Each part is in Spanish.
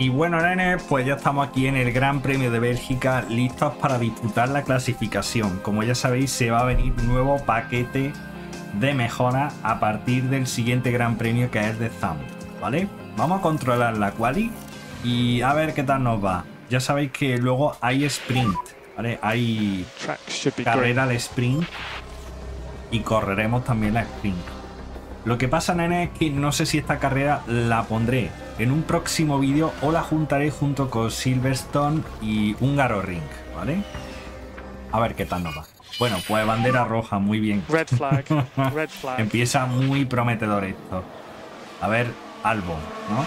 Y bueno, nenes, pues ya estamos aquí en el Gran Premio de Bélgica, listos para disputar la clasificación. Como ya sabéis, se va a venir nuevo paquete de mejora a partir del siguiente Gran Premio que es de Zamp, ¿vale? Vamos a controlar la quali y a ver qué tal nos va. Ya sabéis que luego hay sprint, ¿vale? Hay carrera al sprint y correremos también la sprint. Lo que pasa, nene, es que no sé si esta carrera la pondré en un próximo vídeo o la juntaré junto con Silverstone y Húngaro Ring, ¿vale? A ver qué tal nos va. Bueno, pues bandera roja, muy bien. Red flag, red flag. Empieza muy prometedor esto. A ver, Albon, ¿no?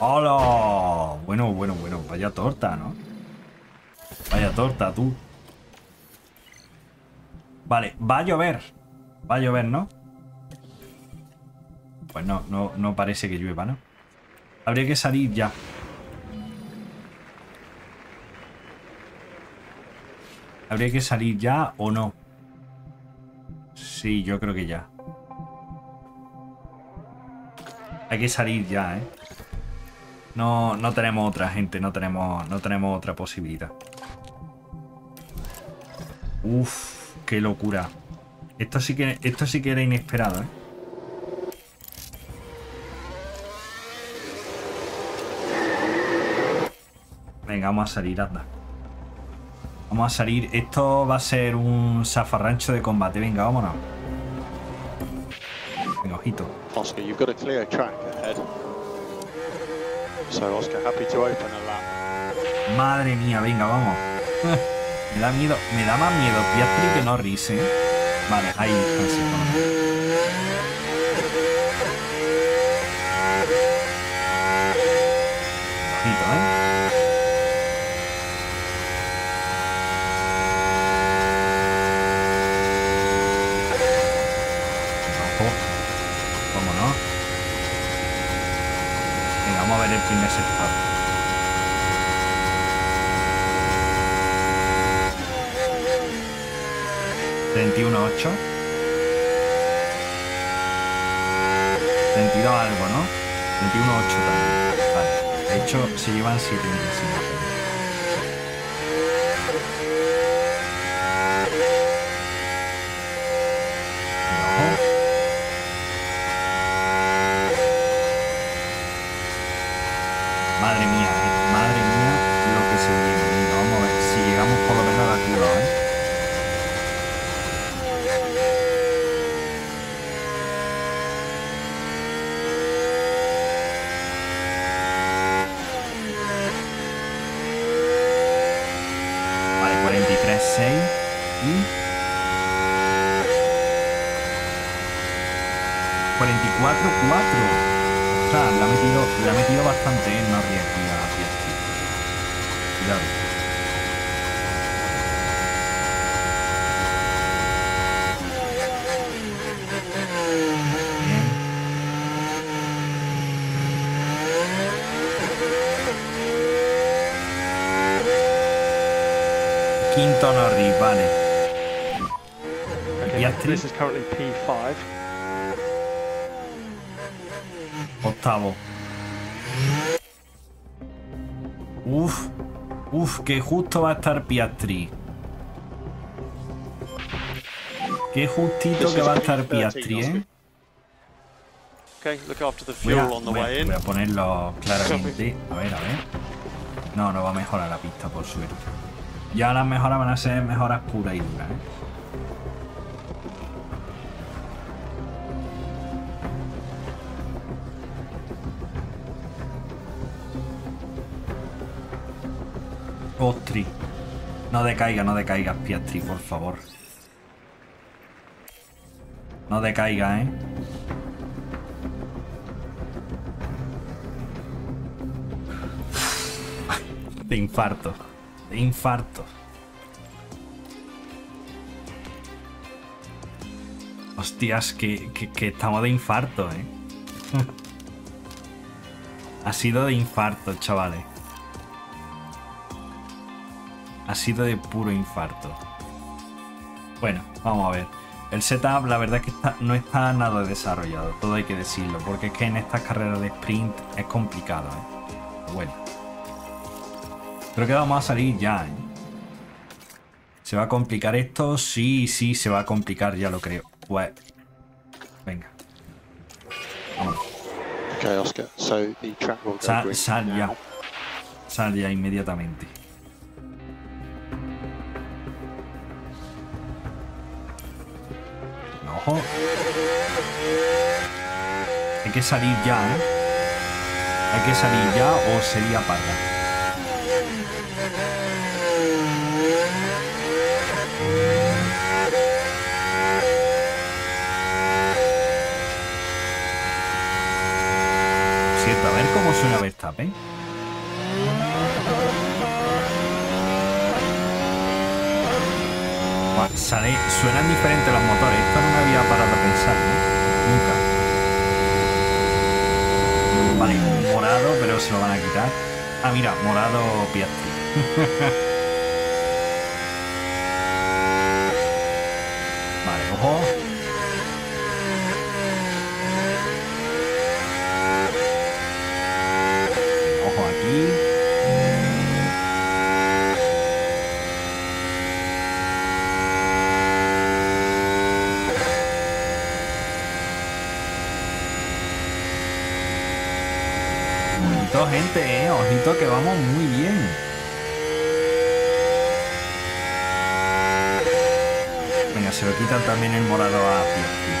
¡Hola! Bueno, bueno, bueno, vaya torta, ¿no? Vaya torta, tú. Vale, va a llover. Va a llover, ¿no? Pues no, no, no parece que llueva, ¿no? Habría que salir ya. Habría que salir ya o no. Sí, yo creo que ya. Hay que salir ya, ¿eh? No, no tenemos otra gente, no tenemos, no tenemos otra posibilidad. Uf, qué locura. Esto sí que, esto sí que era inesperado, ¿eh? Venga, vamos a salir, anda. Vamos a salir. Esto va a ser un zafarrancho de combate. Venga, vámonos. Venga, ojito. Oscar, you've got a clear track ahead. So Oscar, happy to open a lap. Madre mía, venga, vamos. me da miedo, me da más miedo Piastri que Norris, ¿eh? Vale, ahí así, Ojito, ¿eh? Ojo. ¿Cómo no? Venga, sector. ¿31 8? 32 algo, ¿no? 21 8 también. De hecho, se llevan 7 milésimas. Venga, ojo. Madre mía, eh, madre mía lo que se viene. Venga, vamos a ver si llegamos por lo menos a la curva, ¿eh? Vale, 43, 6 y... 44, 4. O sea, le ha metido, le ha metido bastante en no arriesgue a Piastri. Cuidado. Bien. Quinto Norris, vale. Okay, Piastri. this is currently P5. Octavo. Uf, uf, que justo va a estar Piastri. Qué justito que va a estar Piastri, ¿eh? Voy a, voy voy a ponerlo claramente. A ver, a ver. No, no va a mejorar la pista, por suerte. Ya las mejoras van a ser mejoras puras y duras, ¿eh? No decaiga, no decaigas, Piastri, por favor. No decaiga, ¿eh? De infarto. De infarto. Hostias, que, que- que estamos de infarto, ¿eh? ha sido de infarto, chavales. Ha sido de puro infarto. Bueno, vamos a ver. El setup, la verdad es que está- no está nada desarrollado, todo hay que decirlo, porque es que en estas carreras de sprint es complicado, ¿eh? Bueno. Creo que vamos a salir ya, ¿eh? ¿Se va a complicar esto? Sí, sí, se va a complicar, ya lo creo. Pues... Venga. Vamos. Okay, Oscar. So the track will go Sal, ya. Sal ya inmediatamente. Hay que salir ya, ¿eh? Hay que salir ya o sería parda. A ver cómo suena Verstappen. Sale, suenan diferentes los motores. Esto no me había parado a pensar, ¿no? Nunca. Vale, morado, pero se lo van a quitar. Ah, mira, morado Piastri. vale, ojo. Ojo aquí. Ojito, gente, eh. Ojito que vamos muy bien. Venga, se lo quitan también el morado a Piastri.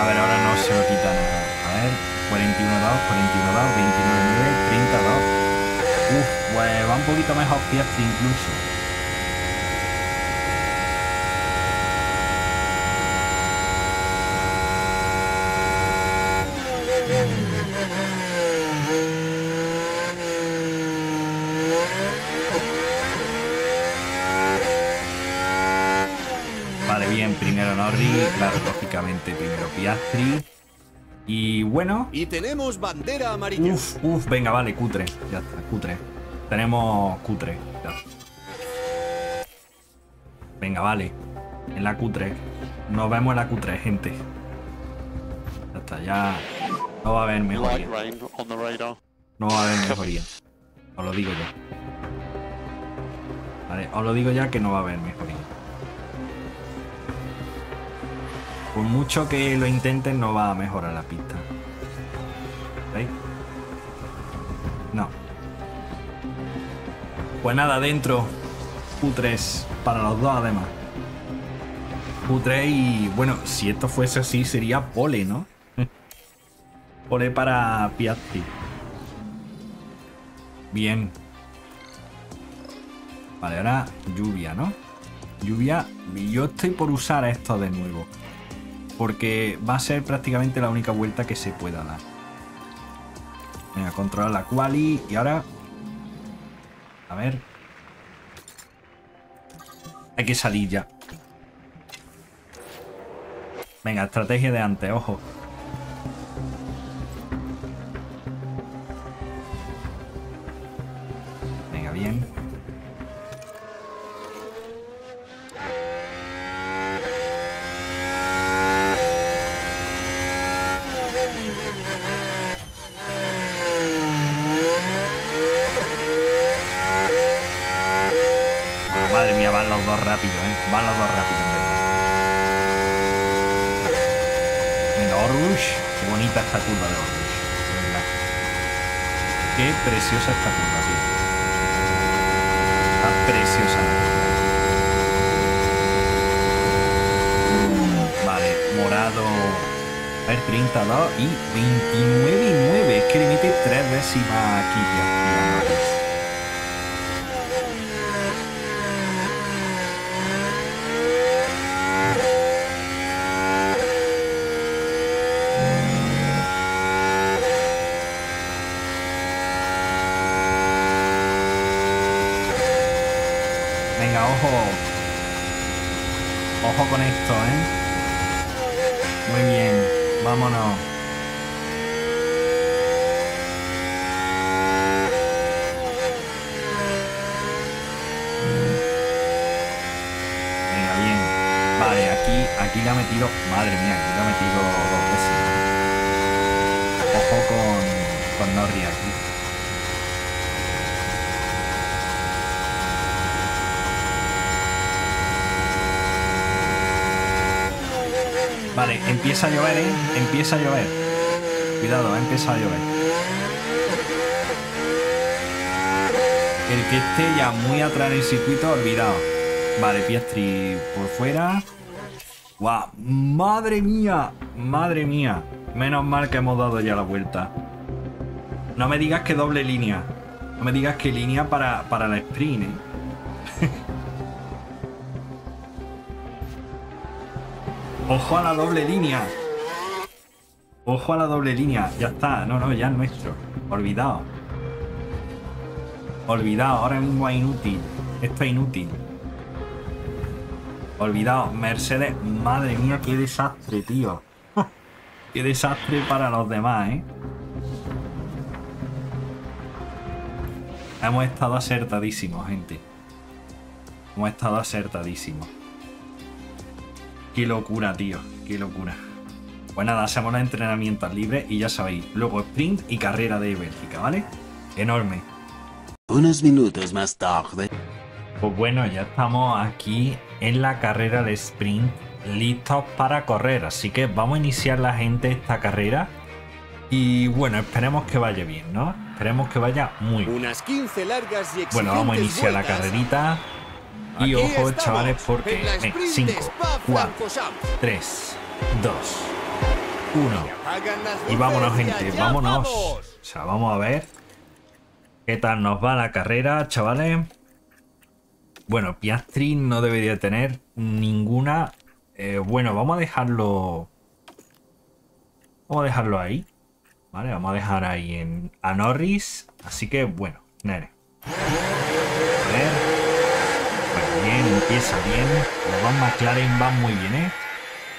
A ver, ahora no se lo quitan nada. A ver, 41 2, 41 2, 29 9, 30 2. Uf, pues va un poquito mejor Piastri incluso. Vale, bien, primero Norris, claro, lógicamente primero Piastri. Y bueno, Y tenemos bandera amarilla. Uf, uf, venga, vale, cutre. Ya está, cutre. Tenemos cutre. ya. Venga, vale. En la cutre. Nos vemos en la cutre, gente. Ya está, ya. No va a haber mejoría. No va a haber mejoría. Os lo digo ya. Vale, os lo digo ya que no va a haber mejoría. Mucho que lo intenten, no va a mejorar la pista. ¿Veis? No. Pues nada, dentro. Q3 para los dos además. Q3 y bueno, si esto fuese así sería pole, ¿no? pole para Piastri. Bien. Vale, ahora lluvia, ¿no? Lluvia. Yo estoy por usar esto de nuevo. Porque va a ser prácticamente la única vuelta que se pueda dar. Venga, controlar la quali. Y ahora... A ver. Hay que salir ya. Venga, estrategia de antes, ojo. Preciosa esta curva, tío. Está preciosa. Vale, morado. A ver, 32 y 29 y 9. Es que le mete tres décimas aquí, tío. Mira, Norris. Venga, ojo. Ojo con ¿eh? Muy bien. Vámonos. Venga, le ha metido. Madre mía, aquí le ha metido dos veces. Ojo con, con Norri aquí. Vale, empieza a llover, ¿eh? Empieza a llover. Cuidado, empieza a llover. El que esté ya muy atrás en el circuito, olvidado. Vale, Piastri por fuera. ¡Guau! ¡Madre mía! ¡Madre mía! Menos mal que hemos dado ya la vuelta. No me digas que doble línea. No me digas que línea para, para la sprint, ¿eh? Ojo a la doble línea. Ojo a la doble línea. Ya está. No, no, ya es nuestro. Olvidado. Olvidado. Ahora mismo es inútil. Esto es inútil. Olvidado. Mercedes. Madre mía, qué desastre, tío. qué desastre para los demás, ¿eh? Hemos estado acertadísimos, gente. Hemos estado acertadísimos. Qué locura, tío. Qué locura. Pues nada, hacemos los entrenamientos libres y ya sabéis. Luego sprint y carrera de Bélgica, ¿vale? Enorme. Unos minutos más tarde. Pues bueno, ya estamos aquí en la carrera de sprint, listos para correr. Así que vamos a iniciar la gente esta carrera. Y bueno, esperemos que vaya bien, ¿no? Esperemos que vaya muy bien. Unas 15 largas y Bueno, vamos a iniciar la carrerita. Y Aquí ojo, estamos, chavales, porque en la venga, sprint 5, de Spa 4, Francorchamps. 3, 2, 1. Hagan las Y vámonos, gente, vámonos. O sea, vamos a ver qué tal nos va la carrera, chavales. Bueno, Piastri no debería tener ninguna. eh, bueno, vamos a dejarlo. Vamos a dejarlo ahí. Vale, vamos a dejar ahí en, a Norris. Así que, bueno, nene. A ver. Bueno, bien, empieza bien. Los dos McLaren van muy bien, ¿eh?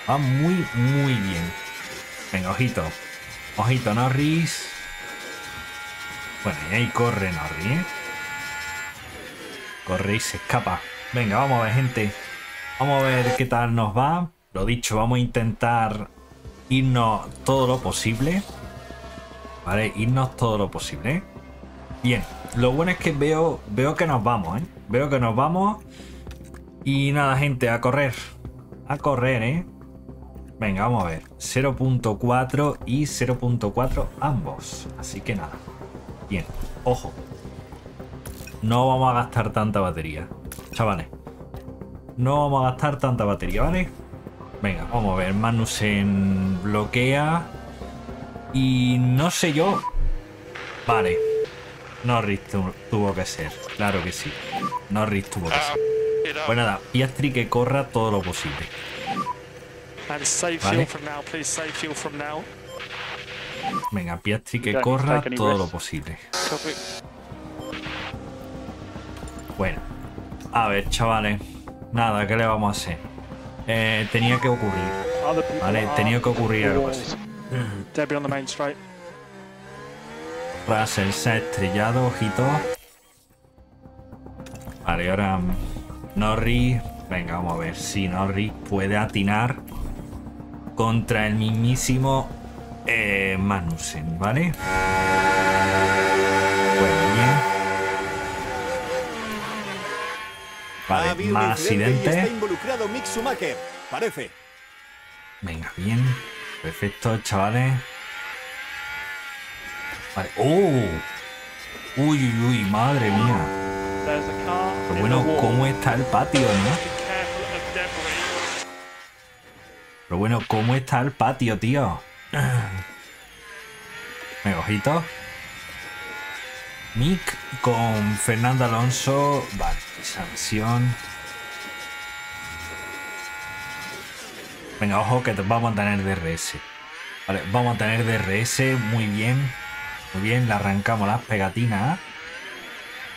Van muy, muy bien. Venga, ojito. Ojito Norris. Bueno, y ahí corre Norris, ¿eh? Corre y se escapa. Venga, vamos a ver, gente. Vamos a ver qué tal nos va. Lo dicho, vamos a intentar irnos todo lo posible. Vale, irnos todo lo posible. Bien, lo bueno es que veo, veo que nos vamos, ¿eh? Veo que nos vamos. Y nada, gente, a correr. A correr, ¿eh? Venga, vamos a ver. 0.4 y 0.4 ambos. Así que nada. Bien, ojo. No vamos a gastar tanta batería. Chavales. No vamos a gastar tanta batería, ¿vale? Venga, vamos a ver. Magnussen bloquea. Y no sé yo. Vale. Norris tu- tuvo que ser. Claro que sí. Norris tuvo que ser. Pues nada, Piastri que corra todo lo posible. Vale. Venga, Piastri que corra todo lo posible. Bueno, a ver, chavales. Nada, ¿qué le vamos a hacer? Eh, tenía que ocurrir. Vale, tenía que ocurrir algo así. Debbie on the main straight. Russell se ha estrellado, ojito. Vale, ahora Norris. Venga, vamos a ver si Norris puede atinar contra el mismísimo eh, Magnussen, ¿vale? Bueno, bien. Vale, más está involucrado Mick Schumacher. Parece. Venga, bien. Perfecto, chavales. Vale. ¡Oh! Uy, uy, uy, madre mía. Pero bueno. ¿cómo está el patio, no? Pero bueno, ¿cómo está el patio, tío? Venga, ojito. Mick con Fernando Alonso. Vale, sanción. Venga, ojo que vamos a tener DRS. Vale, vamos a tener DRS. Muy bien. Muy bien, le arrancamos las pegatinas.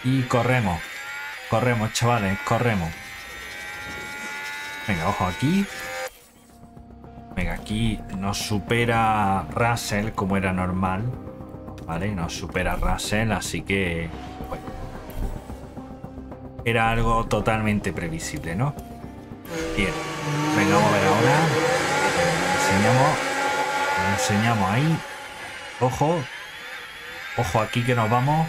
Y corremos. Corremos, chavales, corremos. Venga, ojo aquí. Venga, aquí nos supera Russell como era normal. ¿Vale? Nos supera Russell, así que... Era algo totalmente previsible, ¿no? Bien. Venga, vamos a ver ahora. enseñamos. Enseñamos ahí. Ojo. Ojo aquí que nos vamos.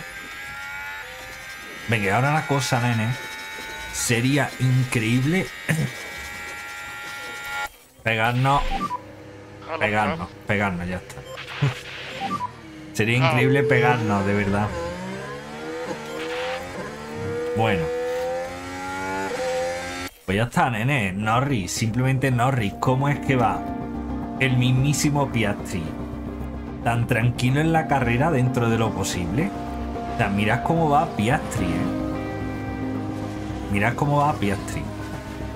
Venga, ahora la cosa, nene. Sería increíble pegarnos. Pegarnos, pegarnos, ya está. Sería increíble pegarnos, de verdad. Bueno. Pues ya está, nene. Norris, simplemente Norris. ¿Cómo es que va el mismísimo Piastri? Tan tranquilo en la carrera dentro de lo posible. Mirad cómo va Piastri, eh. Mirad cómo va Piastri.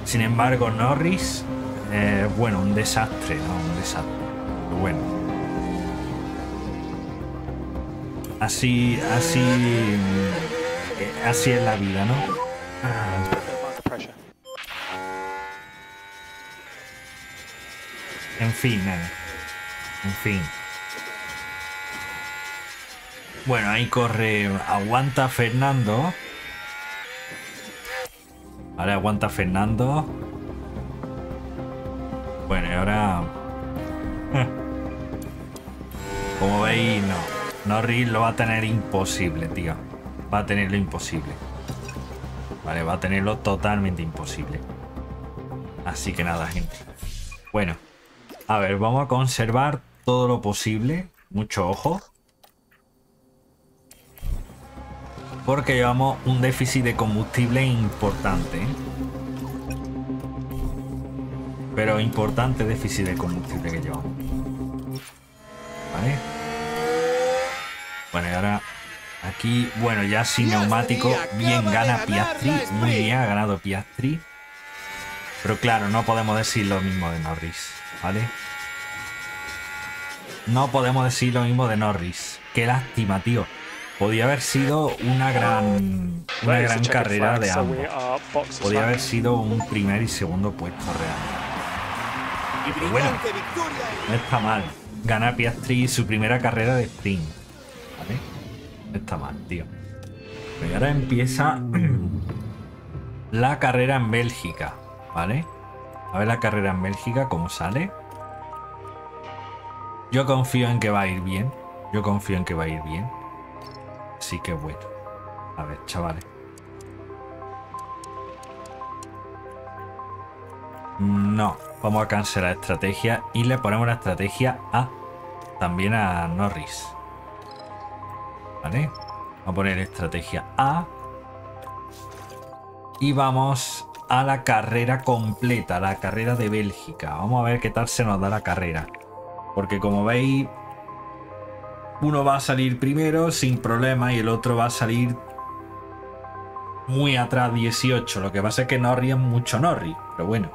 Sin embargo, Norris, eh, bueno, un desastre, ¿no? Un desastre. Bueno. Así, así, eh, así es la vida, ¿no? Pressure. En fin, nene. En fin. Bueno, ahí corre. Aguanta Fernando. Vale, aguanta Fernando. Bueno, y ahora. Como veis, no. Norris lo va a tener imposible, tío. Va a tenerlo imposible. Vale, va a tenerlo totalmente imposible. Así que nada, gente. Bueno. A ver, vamos a conservar todo lo posible. Mucho ojo. Porque llevamos un déficit de combustible importante. Pero importante déficit de combustible que llevamos. Vale. Bueno, y ahora aquí, bueno, ya sin neumático. Bien gana Piastri. Muy bien, ha ganado Piastri. Pero claro, no podemos decir lo mismo de Norris, ¿vale? No podemos decir lo mismo de Norris. Qué lástima, tío. Podía haber sido una gran, una gran carrera de ambos. Podía haber sido un primer y segundo puesto real. Y Pero bueno. No está mal. Gana Piastri su primera carrera de sprint. ¿Vale? No está mal, tío. Y ahora empieza la carrera en Bélgica. ¿Vale? A ver la carrera en Bélgica, cómo sale. Yo confío en que va a ir bien. Yo confío en que va a ir bien. Así que bueno. A ver, chavales. No, vamos a cancelar estrategia y le ponemos la estrategia A también a Norris. ¿Vale? Vamos a poner estrategia A. Y vamos a la carrera completa, la carrera de Bélgica. Vamos a ver qué tal se nos da la carrera. Porque como veis, uno va a salir primero sin problema y el otro va a salir muy atrás 18. Lo que pasa es que Norris es mucho Norris, pero bueno.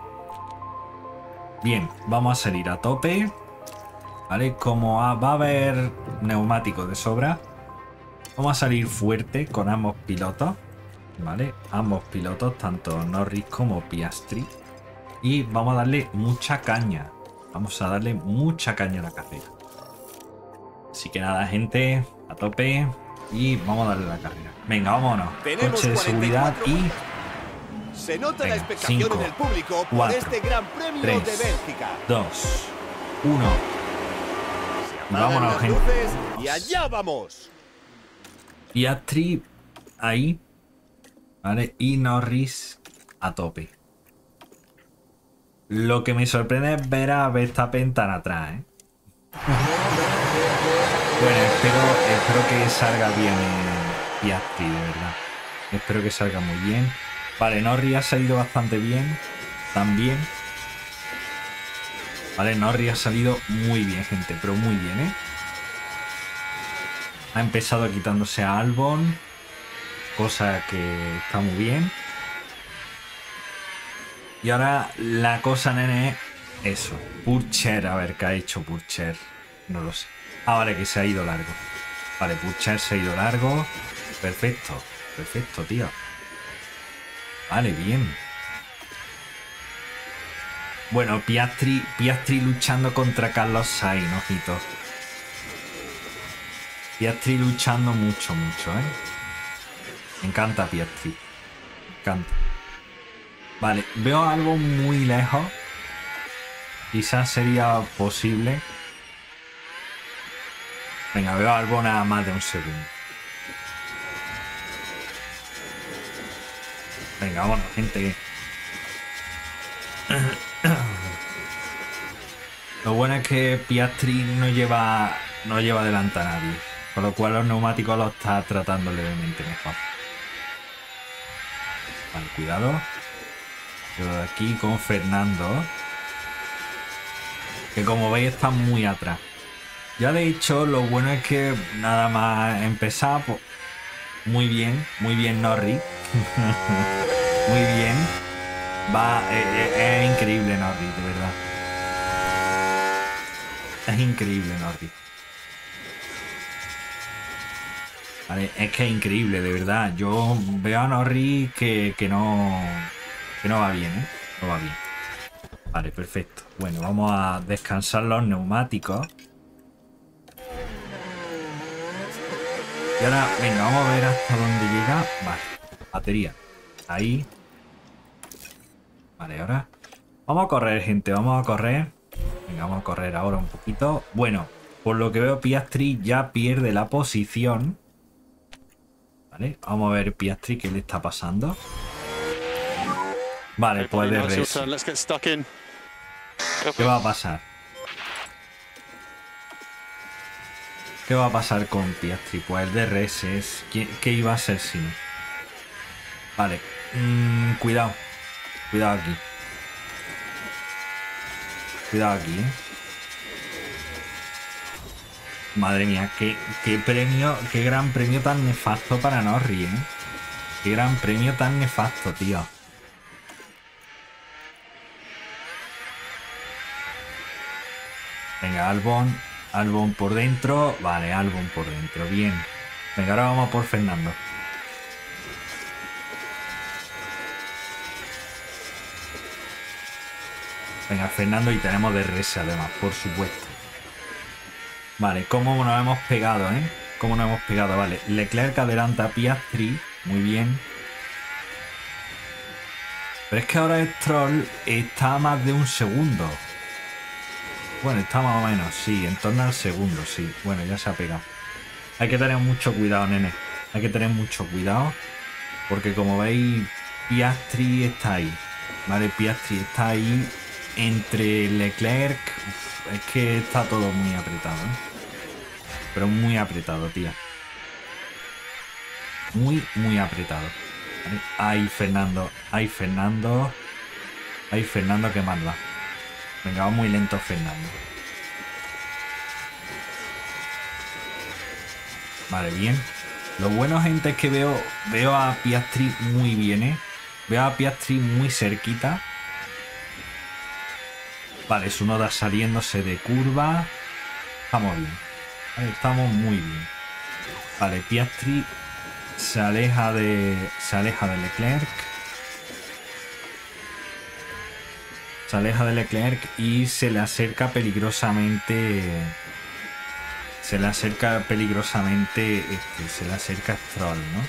Bien, vamos a salir a tope. ¿Vale? Como va a haber neumáticos de sobra, vamos a salir fuerte con ambos pilotos. ¿Vale? Ambos pilotos, tanto Norris como Piastri. Y vamos a darle mucha caña. Vamos a darle mucha caña a la carrera. Así que nada, gente, a tope. Y vamos a darle la carrera. Venga, vámonos. Tenemos Coche de seguridad 44 y Se nota Venga, la expectación cinco, en el público por cuatro, este Gran Premio tres, de Bélgica. 2, 1. Y Apagan vámonos, gente. y allá vamos. Piastri ahí. ¿Vale? Y Norris a tope. Lo que me sorprende es ver a Verstappen tan atrás, ¿eh? Bueno, espero, que salga bien eh, Piastri, de verdad. Espero que salga muy bien. Vale, Norris ha salido bastante bien. También. Vale, Norris ha salido muy bien, gente, pero muy bien, ¿eh? Ha empezado quitándose a Albon, cosa que está muy bien. Y ahora la cosa, nene, es eso. Purcher, a ver qué ha hecho Purcher. No lo sé. Ah, vale, que se ha ido largo. Vale, Purcher se ha ido largo. Perfecto, perfecto, tío. Vale, bien. Bueno, Piastri, Piastri luchando contra Carlos Sainz, ojito. Piastri luchando mucho, mucho, ¿eh? Me encanta Piastri. Me encanta. Vale, veo algo muy lejos. Quizás sería posible. Venga, veo a Albon a más de un segundo. Venga, bueno, gente. Lo bueno es que Piastri no lleva no lleva adelante a nadie. Con lo cual los neumáticos los está tratando levemente mejor. Vale, cuidado. Yo aquí con Fernando. Que como veis está muy atrás. Ya de hecho, lo bueno es que nada más empezar, pues, muy bien, muy bien Norris. muy bien. Va, eh, eh, es, increíble Norris, de verdad. Es increíble Norris. Vale, es que es increíble, de verdad. Yo veo a Norris que, que no. que no va bien, ¿eh? No va bien. Vale, perfecto. Bueno, vamos a descansar los neumáticos. Y ahora, venga, vamos a ver hasta dónde llega. Vale, batería. Ahí. Vale, ahora. Vamos a correr, gente, vamos a correr. Venga, vamos a correr ahora un poquito. Bueno, por lo que veo, Piastri ya pierde la posición. Vale, vamos a ver Piastri qué le está pasando. Vale, pues de res. ¿Qué va a pasar? ¿Qué va a pasar con Piastri? Pues el DRS es... ¿Qué, iba a ser si no? Vale. Mm, cuidado. Cuidado aquí. Cuidado aquí, ¿eh? Madre mía, qué, qué premio, qué gran premio tan nefasto para Norris, ¿eh? Qué gran premio tan nefasto, tío. Venga, Albon. Albon por dentro. Vale, Albon por dentro. Bien. Venga, ahora vamos por Fernando. Venga, Fernando y tenemos DRS además, por supuesto. Vale, ¿cómo nos hemos pegado, eh? ¿Cómo nos hemos pegado? Vale, Leclerc adelanta a Piastri. Muy bien. Pero es que ahora Stroll está a más de un segundo. Bueno, está más o menos, sí, en torno al segundo, sí. Bueno, ya se ha pegado. Hay que tener mucho cuidado, nene. Hay que tener mucho cuidado. Porque como veis, Piastri está ahí. Vale, Piastri está ahí entre Leclerc. Es que está todo muy apretado, ¿eh? Pero muy apretado, tía. Muy, muy apretado. Vale, Ahí, Fernando. Ahí, Fernando. Ahí, Fernando, que mal va. Venga, va muy lento Fernando. Vale, bien. Lo bueno, gente, es que veo, veo a Piastri muy bien, ¿eh? Veo a Piastri muy cerquita. Vale, es uno da saliéndose de curva. Estamos bien. Estamos muy bien. Vale, Piastri se aleja de. Se aleja de Leclerc. Aleja de Leclerc y se le acerca peligrosamente. Se le acerca peligrosamente. Este, se le acerca Stroll, ¿no?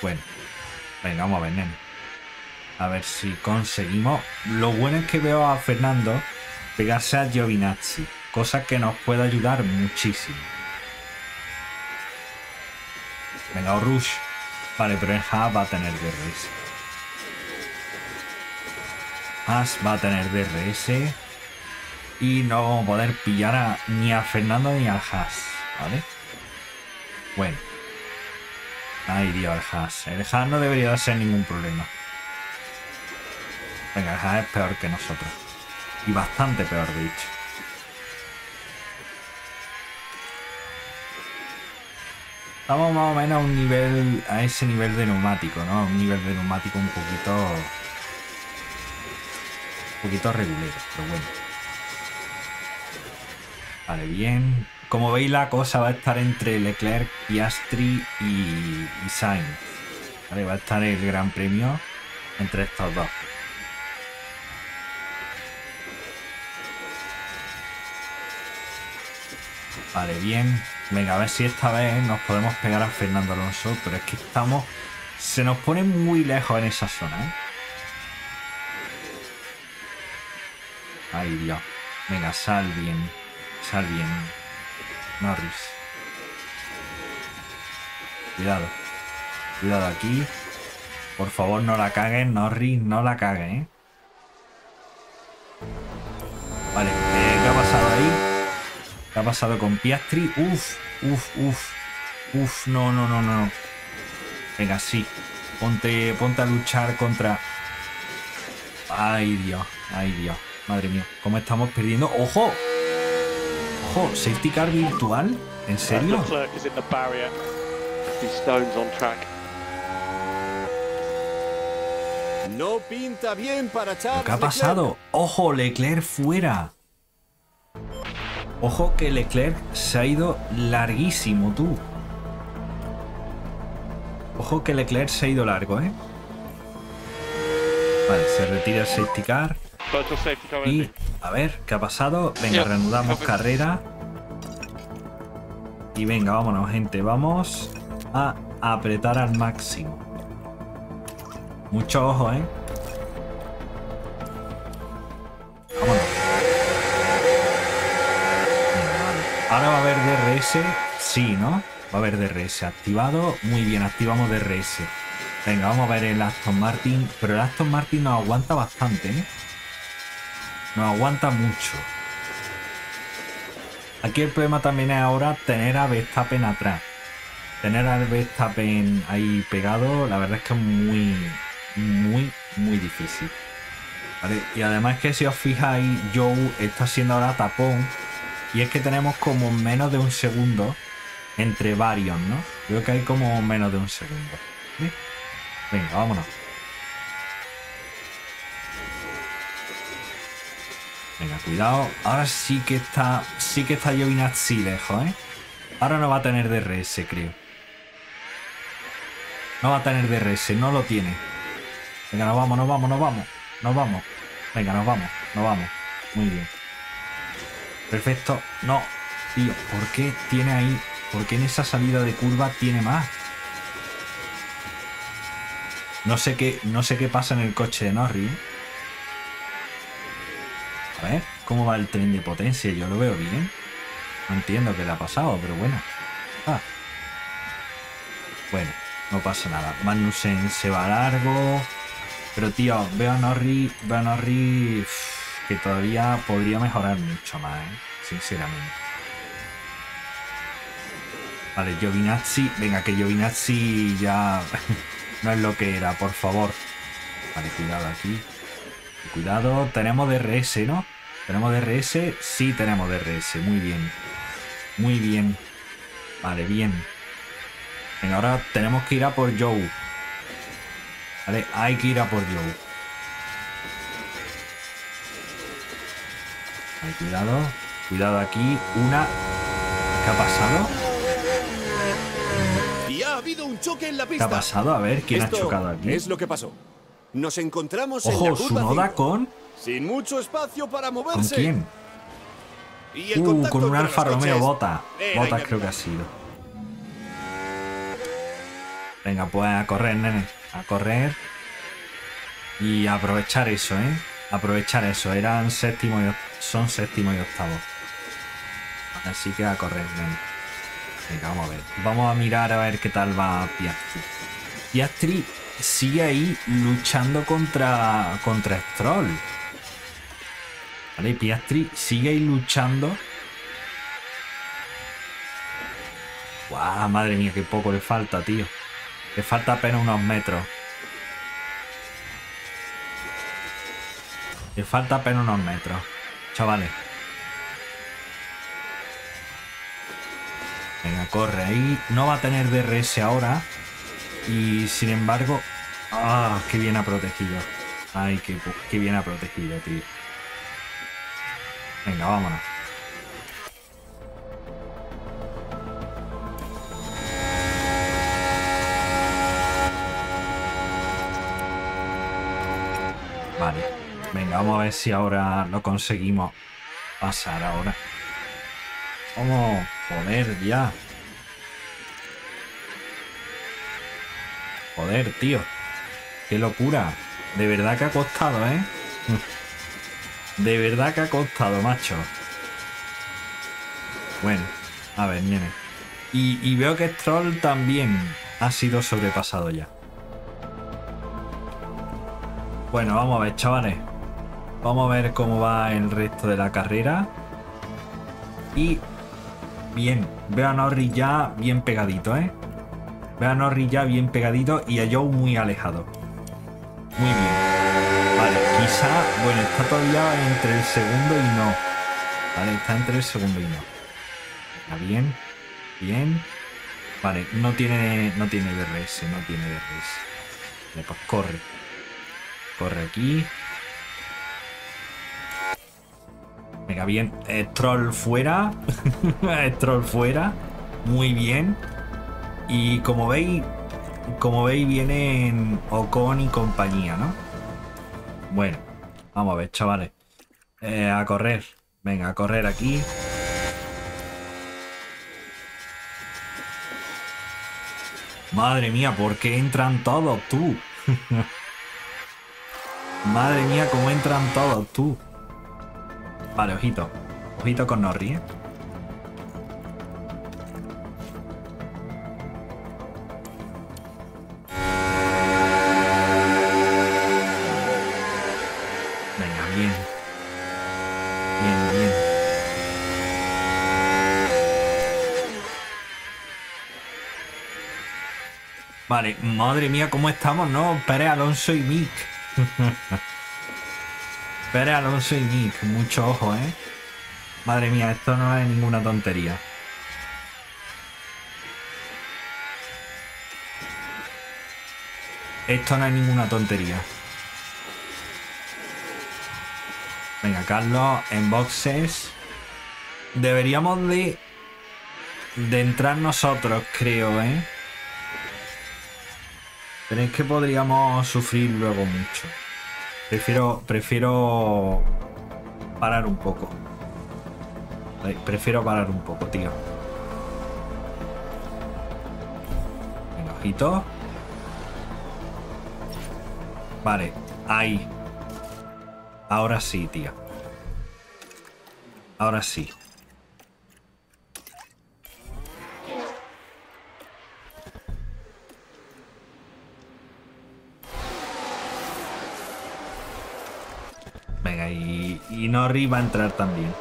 Bueno. Venga, vamos a ver. A ver si conseguimos. Lo bueno es que veo a Fernando pegarse a Giovinazzi. Cosa que nos puede ayudar muchísimo. Venga, Rush. Vale, pero en Haas va a tener DRS. Haas va a tener DRS. Y no vamos a poder pillar a- ni a Fernando ni a Haas. ¿Vale? Bueno. Ahí dio el Haas. El Haas no debería de ser ningún problema. Venga, el Haas es peor que nosotros. Y bastante peor, de hecho. Estamos más o menos a un nivel, a ese nivel de neumático, ¿no? Un nivel de neumático un poquito, poquito regulero, pero bueno. Vale, bien. Como veis la cosa va a estar entre Leclerc, Piastri y, y Sainz. Vale, va a estar el Gran Premio entre estos dos. Vale, bien. Venga, a ver si esta vez nos podemos pegar a Fernando Alonso, pero es que estamos... Se nos pone muy lejos en esa zona, ¿eh? Ay, Dios. Venga, sal bien. Sal bien. Norris. Cuidado. Cuidado aquí. Por favor, no la cagues, Norris. No la cagues, ¿eh? Vale, eh, ¿qué ha pasado ahí? ¿Qué ha pasado con Piastri? Uf, uf, uf. Uf, no, no, no, no. Venga, sí. Ponte, ponte a luchar contra... Ay, Dios. Ay, Dios. Madre mía. ¿Cómo estamos perdiendo? ¡Ojo! ¡Ojo! ¿Safety car virtual? ¿En serio? Leclerc is in the barrier. These stones on track. No pinta bien para Charles ¿Qué ha Leclerc. pasado? ¡Ojo! Leclerc fuera. Ojo que Leclerc se ha ido larguísimo, tú. Ojo que Leclerc se ha ido largo, ¿eh? Vale, se retira el safety car. Y a ver, ¿qué ha pasado? Venga, reanudamos carrera. Y venga, vámonos, gente. Vamos a apretar al máximo. Mucho ojo, ¿eh? Vámonos. Ahora va a haber DRS. Sí, ¿no? Va a haber DRS activado. Muy bien, activamos DRS. Venga, vamos a ver el Aston Martin. Pero el Aston Martin nos aguanta bastante, ¿eh? Nos aguanta mucho. Aquí el problema también es ahora tener a Verstappen atrás. Tener a Verstappen ahí pegado, la verdad es que es muy, muy, muy difícil. Y además que si os fijáis, Joe está haciendo ahora tapón. Y es que tenemos como menos de un segundo entre varios, ¿no? Creo que hay como menos de un segundo. Venga, vámonos. Venga, cuidado. Ahora sí que está. Sí que está Giovinazzi lejos, ¿eh? Ahora no va a tener DRS, creo. No va a tener DRS, no lo tiene. Venga, nos vamos, nos vamos, nos vamos. Nos vamos. Venga, nos vamos, nos vamos. Muy bien. Perfecto. No. Tío, ¿por qué tiene ahí? ¿Por qué en esa salida de curva tiene más? No sé qué, no sé qué pasa en el coche de Norris. ¿eh? A ¿cómo va el tren de potencia? Yo lo veo bien. No entiendo qué le ha pasado, pero bueno. Ah. Bueno, no pasa nada. Magnussen se va largo. Pero tío, veo a Norris, veo a Norris uff, que todavía podría mejorar mucho más, ¿eh? sinceramente. Vale, Giovinazzi. Venga, que Giovinazzi ya no es lo que era, por favor. Vale, cuidado aquí. Cuidado, tenemos DRS, ¿no? ¿Tenemos DRS? Sí, tenemos DRS. Muy bien. Muy bien. Vale, bien. Venga, ahora tenemos que ir a por Joe. Vale, hay que ir a por Joe. Vale, cuidado. Cuidado aquí. Una. ¿Qué ha pasado? Y ha habido un choque en la ¿Qué pista. ha pasado? A ver, ¿quién Esto ha chocado aquí? Es lo que pasó. Nos encontramos en la Ojo, curva Sunoda 5, con. Sin mucho espacio para ¿Con moverse. quién? Y el Uh, con un Alfa Romeo Bota. era Botas creo que ha sido. Venga, pues a correr, nene. A correr. Y aprovechar eso, ¿eh? Aprovechar eso. Eran séptimo y son séptimo y octavo. Así que a correr, nene. Venga, vamos a ver. Vamos a mirar a ver qué tal va Piastri. Piastri sigue ahí luchando contra, contra Stroll. Vale, Piastri sigue ahí luchando. Guau, madre mía, qué poco le falta, tío. Le falta apenas unos metros. Le falta apenas unos metros. Chavales. Venga, corre ahí. No va a tener DRS ahora. Y sin embargo. ¡Ah! ¡Qué bien ha protegido! ¡Ay, qué, qué bien ha protegido, tío! Venga, vámonos. Vale. Venga, vamos a ver si ahora lo conseguimos pasar ahora. Vamos, joder, ya. Joder, tío. Qué locura. De verdad que ha costado, ¿eh? De verdad que ha costado, macho. Bueno, a ver, viene. Y, veo que Stroll también ha sido sobrepasado ya. Bueno, vamos a ver, chavales. Vamos a ver cómo va el resto de la carrera. Y bien, veo a Norris ya bien pegadito, ¿eh? Veo a Norris ya bien pegadito y a Joe muy alejado. Muy bien. Quizá, bueno, está todavía entre el segundo y no. Vale, está entre el segundo y no. Está bien, bien. Vale, no tiene, no tiene DRS, no tiene DRS. Vale, pues corre. Corre aquí. Venga, bien. Stroll fuera. Stroll fuera. Muy bien. Y como veis, como veis, vienen Ocon y compañía, ¿no? Bueno, vamos a ver, chavales. Eh, a correr. Venga, a correr aquí. Madre mía, ¿por qué entran todos tú? Madre mía, cómo entran todos tú. Vale, ojito. Ojito con Norri, ¿eh? Madre mía, ¿cómo estamos, no? Pérez, Alonso y Mick. Pérez, Alonso y Mick. Mucho ojo, ¿eh? Madre mía, esto no es ninguna tontería. Esto no es ninguna tontería. Venga, Carlos, en boxes. Deberíamos de... De entrar nosotros, creo, ¿eh? Pero es que podríamos sufrir luego mucho. Prefiero, prefiero parar un poco. Prefiero parar un poco, tío. Venga, ojito. Vale, ahí. Ahora sí, tío. Ahora sí. Y, Norri va a entrar también.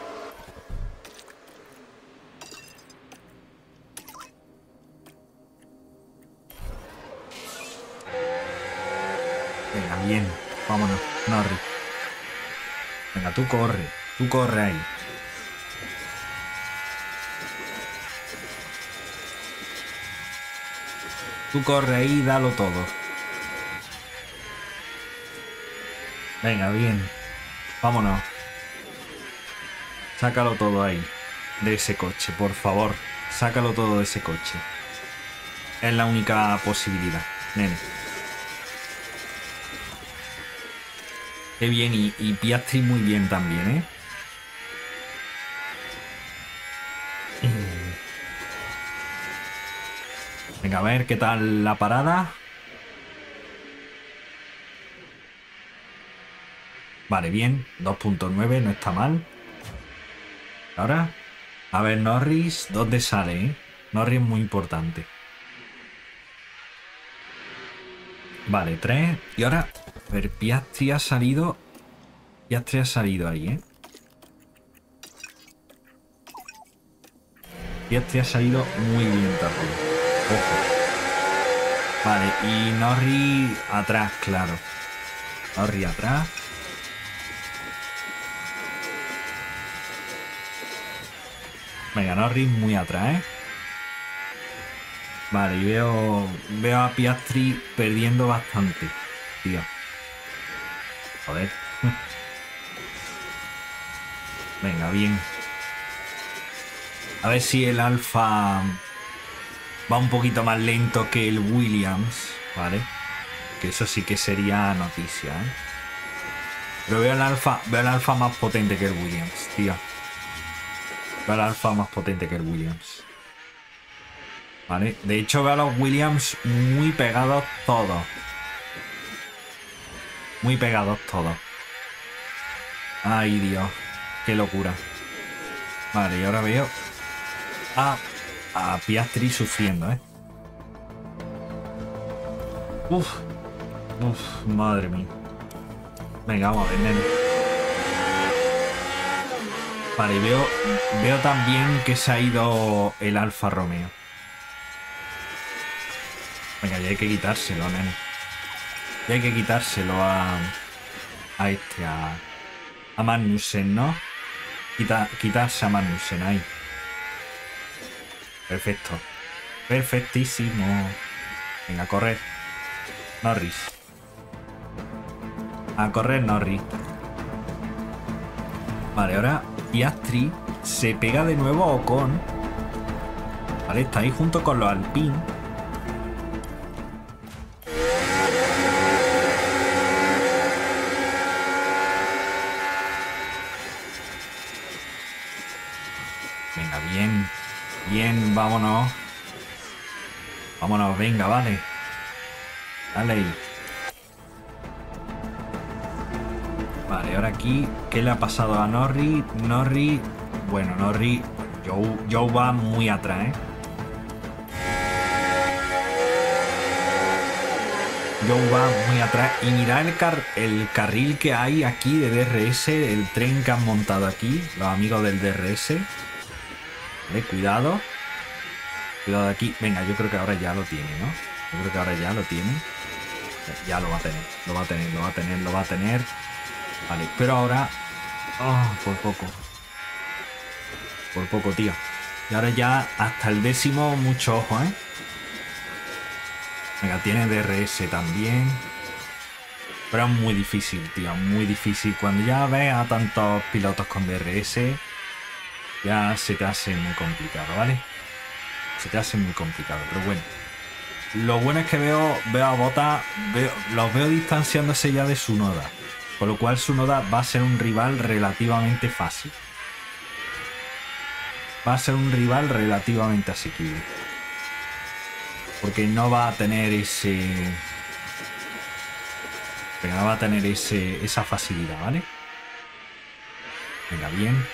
Venga, bien. Vámonos, Norri. Venga, tú corre. Tú corre ahí. Tú corre ahí y dalo todo. Venga, bien. Vámonos. Sácalo todo ahí. De ese coche, por favor. Sácalo todo de ese coche. Es la única posibilidad, nene. Qué bien, y, y Piastri muy bien también, ¿eh? Venga, a ver qué tal la parada. Vale, bien. 2.9, no está mal. Ahora, a ver, Norris, ¿dónde sale? Eh? Norris es muy importante. Vale, 3. Y ahora, a ver, Piastri ha salido. Piastri ha salido ahí, ¿eh? Piastri ha salido muy bien también. Ojo. Vale, y Norris atrás, claro. Norris atrás. Venga, Norris muy atrás, ¿eh? Vale, y veo, veo a Piastri perdiendo bastante, tío. Joder. Venga, bien. A ver si el Alfa va un poquito más lento que el Williams, ¿vale? Que eso sí que sería noticia, ¿eh? Pero veo el Alfa, veo el Alfa más potente que el Williams, tío. Veo el Alfa más potente que el Williams. ¿Vale? De hecho veo a los Williams muy pegados todos. Muy pegados todos. Ay, Dios. Qué locura. Vale, y ahora veo a, a Piastri sufriendo, ¿eh? Uf. Uf, madre mía. Venga, vamos a ver. Vale, veo, veo también que se ha ido el Alfa Romeo. Venga, ya hay que quitárselo, nene. Ya hay que quitárselo a. A este, a. A Magnussen, ¿no? Quita, quitarse a Magnussen ahí. Perfecto. Perfectísimo. Venga, a correr. Norris. A correr Norris. Vale, ahora Piastri se pega de nuevo a Ocon. Vale, está ahí junto con los Alpine. Venga, bien. Bien, vámonos. Vámonos, venga, vale. Dale ahí. Vale, ahora aquí, ¿qué le ha pasado a Norri? Norri, bueno, Norri, Joe, Joe va muy atrás, ¿eh? Joe va muy atrás. Y mirad el, car el carril que hay aquí de DRS, el tren que han montado aquí, los amigos del DRS. Vale, cuidado. Cuidado aquí. Venga, yo creo que ahora ya lo tiene, ¿no? Yo creo que ahora ya lo tiene. Ya lo va a tener, lo va a tener, lo va a tener, lo va a tener. Vale, pero ahora... Oh, por poco. Por poco, tío. Y ahora ya hasta el décimo, mucho ojo, ¿eh? Venga, tiene DRS también. Pero es muy difícil, tío. Muy difícil. Cuando ya ves a tantos pilotos con DRS, ya se te hace muy complicado, ¿vale? Se te hace muy complicado, pero bueno. Lo bueno es que veo, veo a Bota, veo, los veo distanciándose ya de su noda. Con lo cual su noda va a ser un rival relativamente fácil. Va a ser un rival relativamente asequible. Porque no va a tener ese... Venga, no va a tener ese, esa facilidad, ¿vale? Venga, bien.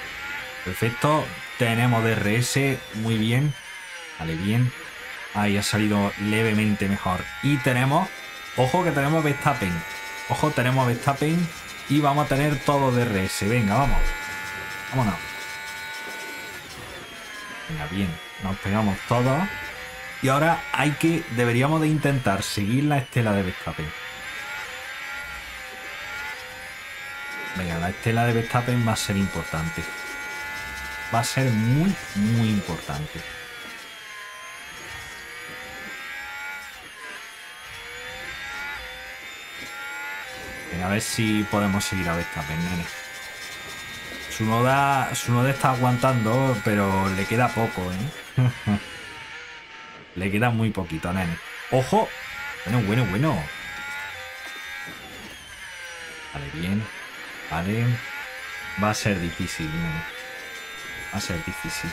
Perfecto. Tenemos DRS. Muy bien. Vale, bien. Ahí ha salido levemente mejor. Y tenemos... Ojo que tenemos Verstappen. Ojo, tenemos Verstappen. Y vamos a tener todo DRS. Venga, vamos. Vámonos. Venga, bien. Nos pegamos todos. Y ahora hay que... Deberíamos de intentar seguir la estela de Verstappen. Venga, la estela de Verstappen va a ser importante. Va a ser muy, muy importante. Venga, a ver si podemos seguir a Verstappen, nene. Su noda, su noda está aguantando, pero le queda poco, ¿eh? le queda muy poquito, nene. ¡Ojo! Bueno, bueno, bueno. Vale, bien. Vale. Va a ser difícil, nene. Va a ser difícil.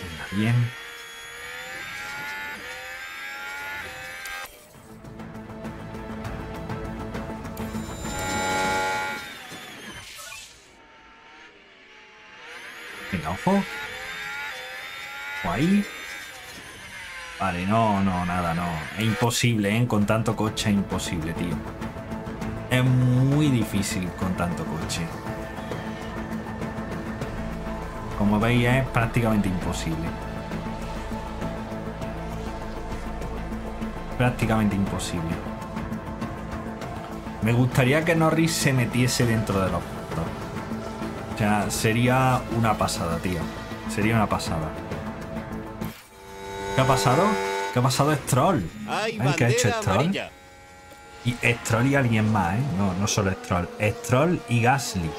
Venga, bien. O ahí. Vale, no, no, nada, no. Es imposible, ¿eh? Con tanto coche es imposible, tío. Es muy difícil con tanto coche. Como veis, es prácticamente imposible. Prácticamente imposible. Me gustaría que Norris se metiese dentro de los. O sea, sería una pasada, tío. Sería una pasada. ¿Qué ha pasado? ¿Qué ha pasado Stroll? Hay ¿Eh? ¿Qué ha hecho Stroll? amarilla. Y Stroll y alguien más, ¿eh? No, no solo Stroll. Stroll y Gasly.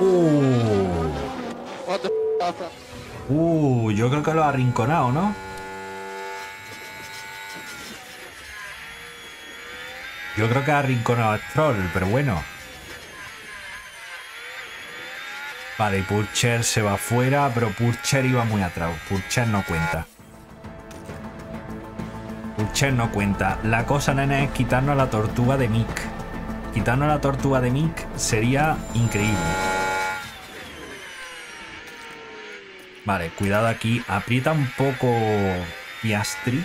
Uh, uh, yo creo que lo ha arrinconado, ¿no? Yo creo que ha arrinconado a Stroll, pero bueno. Vale, y Purcher se va fuera, pero Purcher iba muy atrás. Purcher no cuenta. Purcher no cuenta. La cosa, nena, es quitarnos la tortuga de Mick. Quitarnos la tortuga de Mick sería increíble. Vale, cuidado aquí. Aprieta un poco Piastri.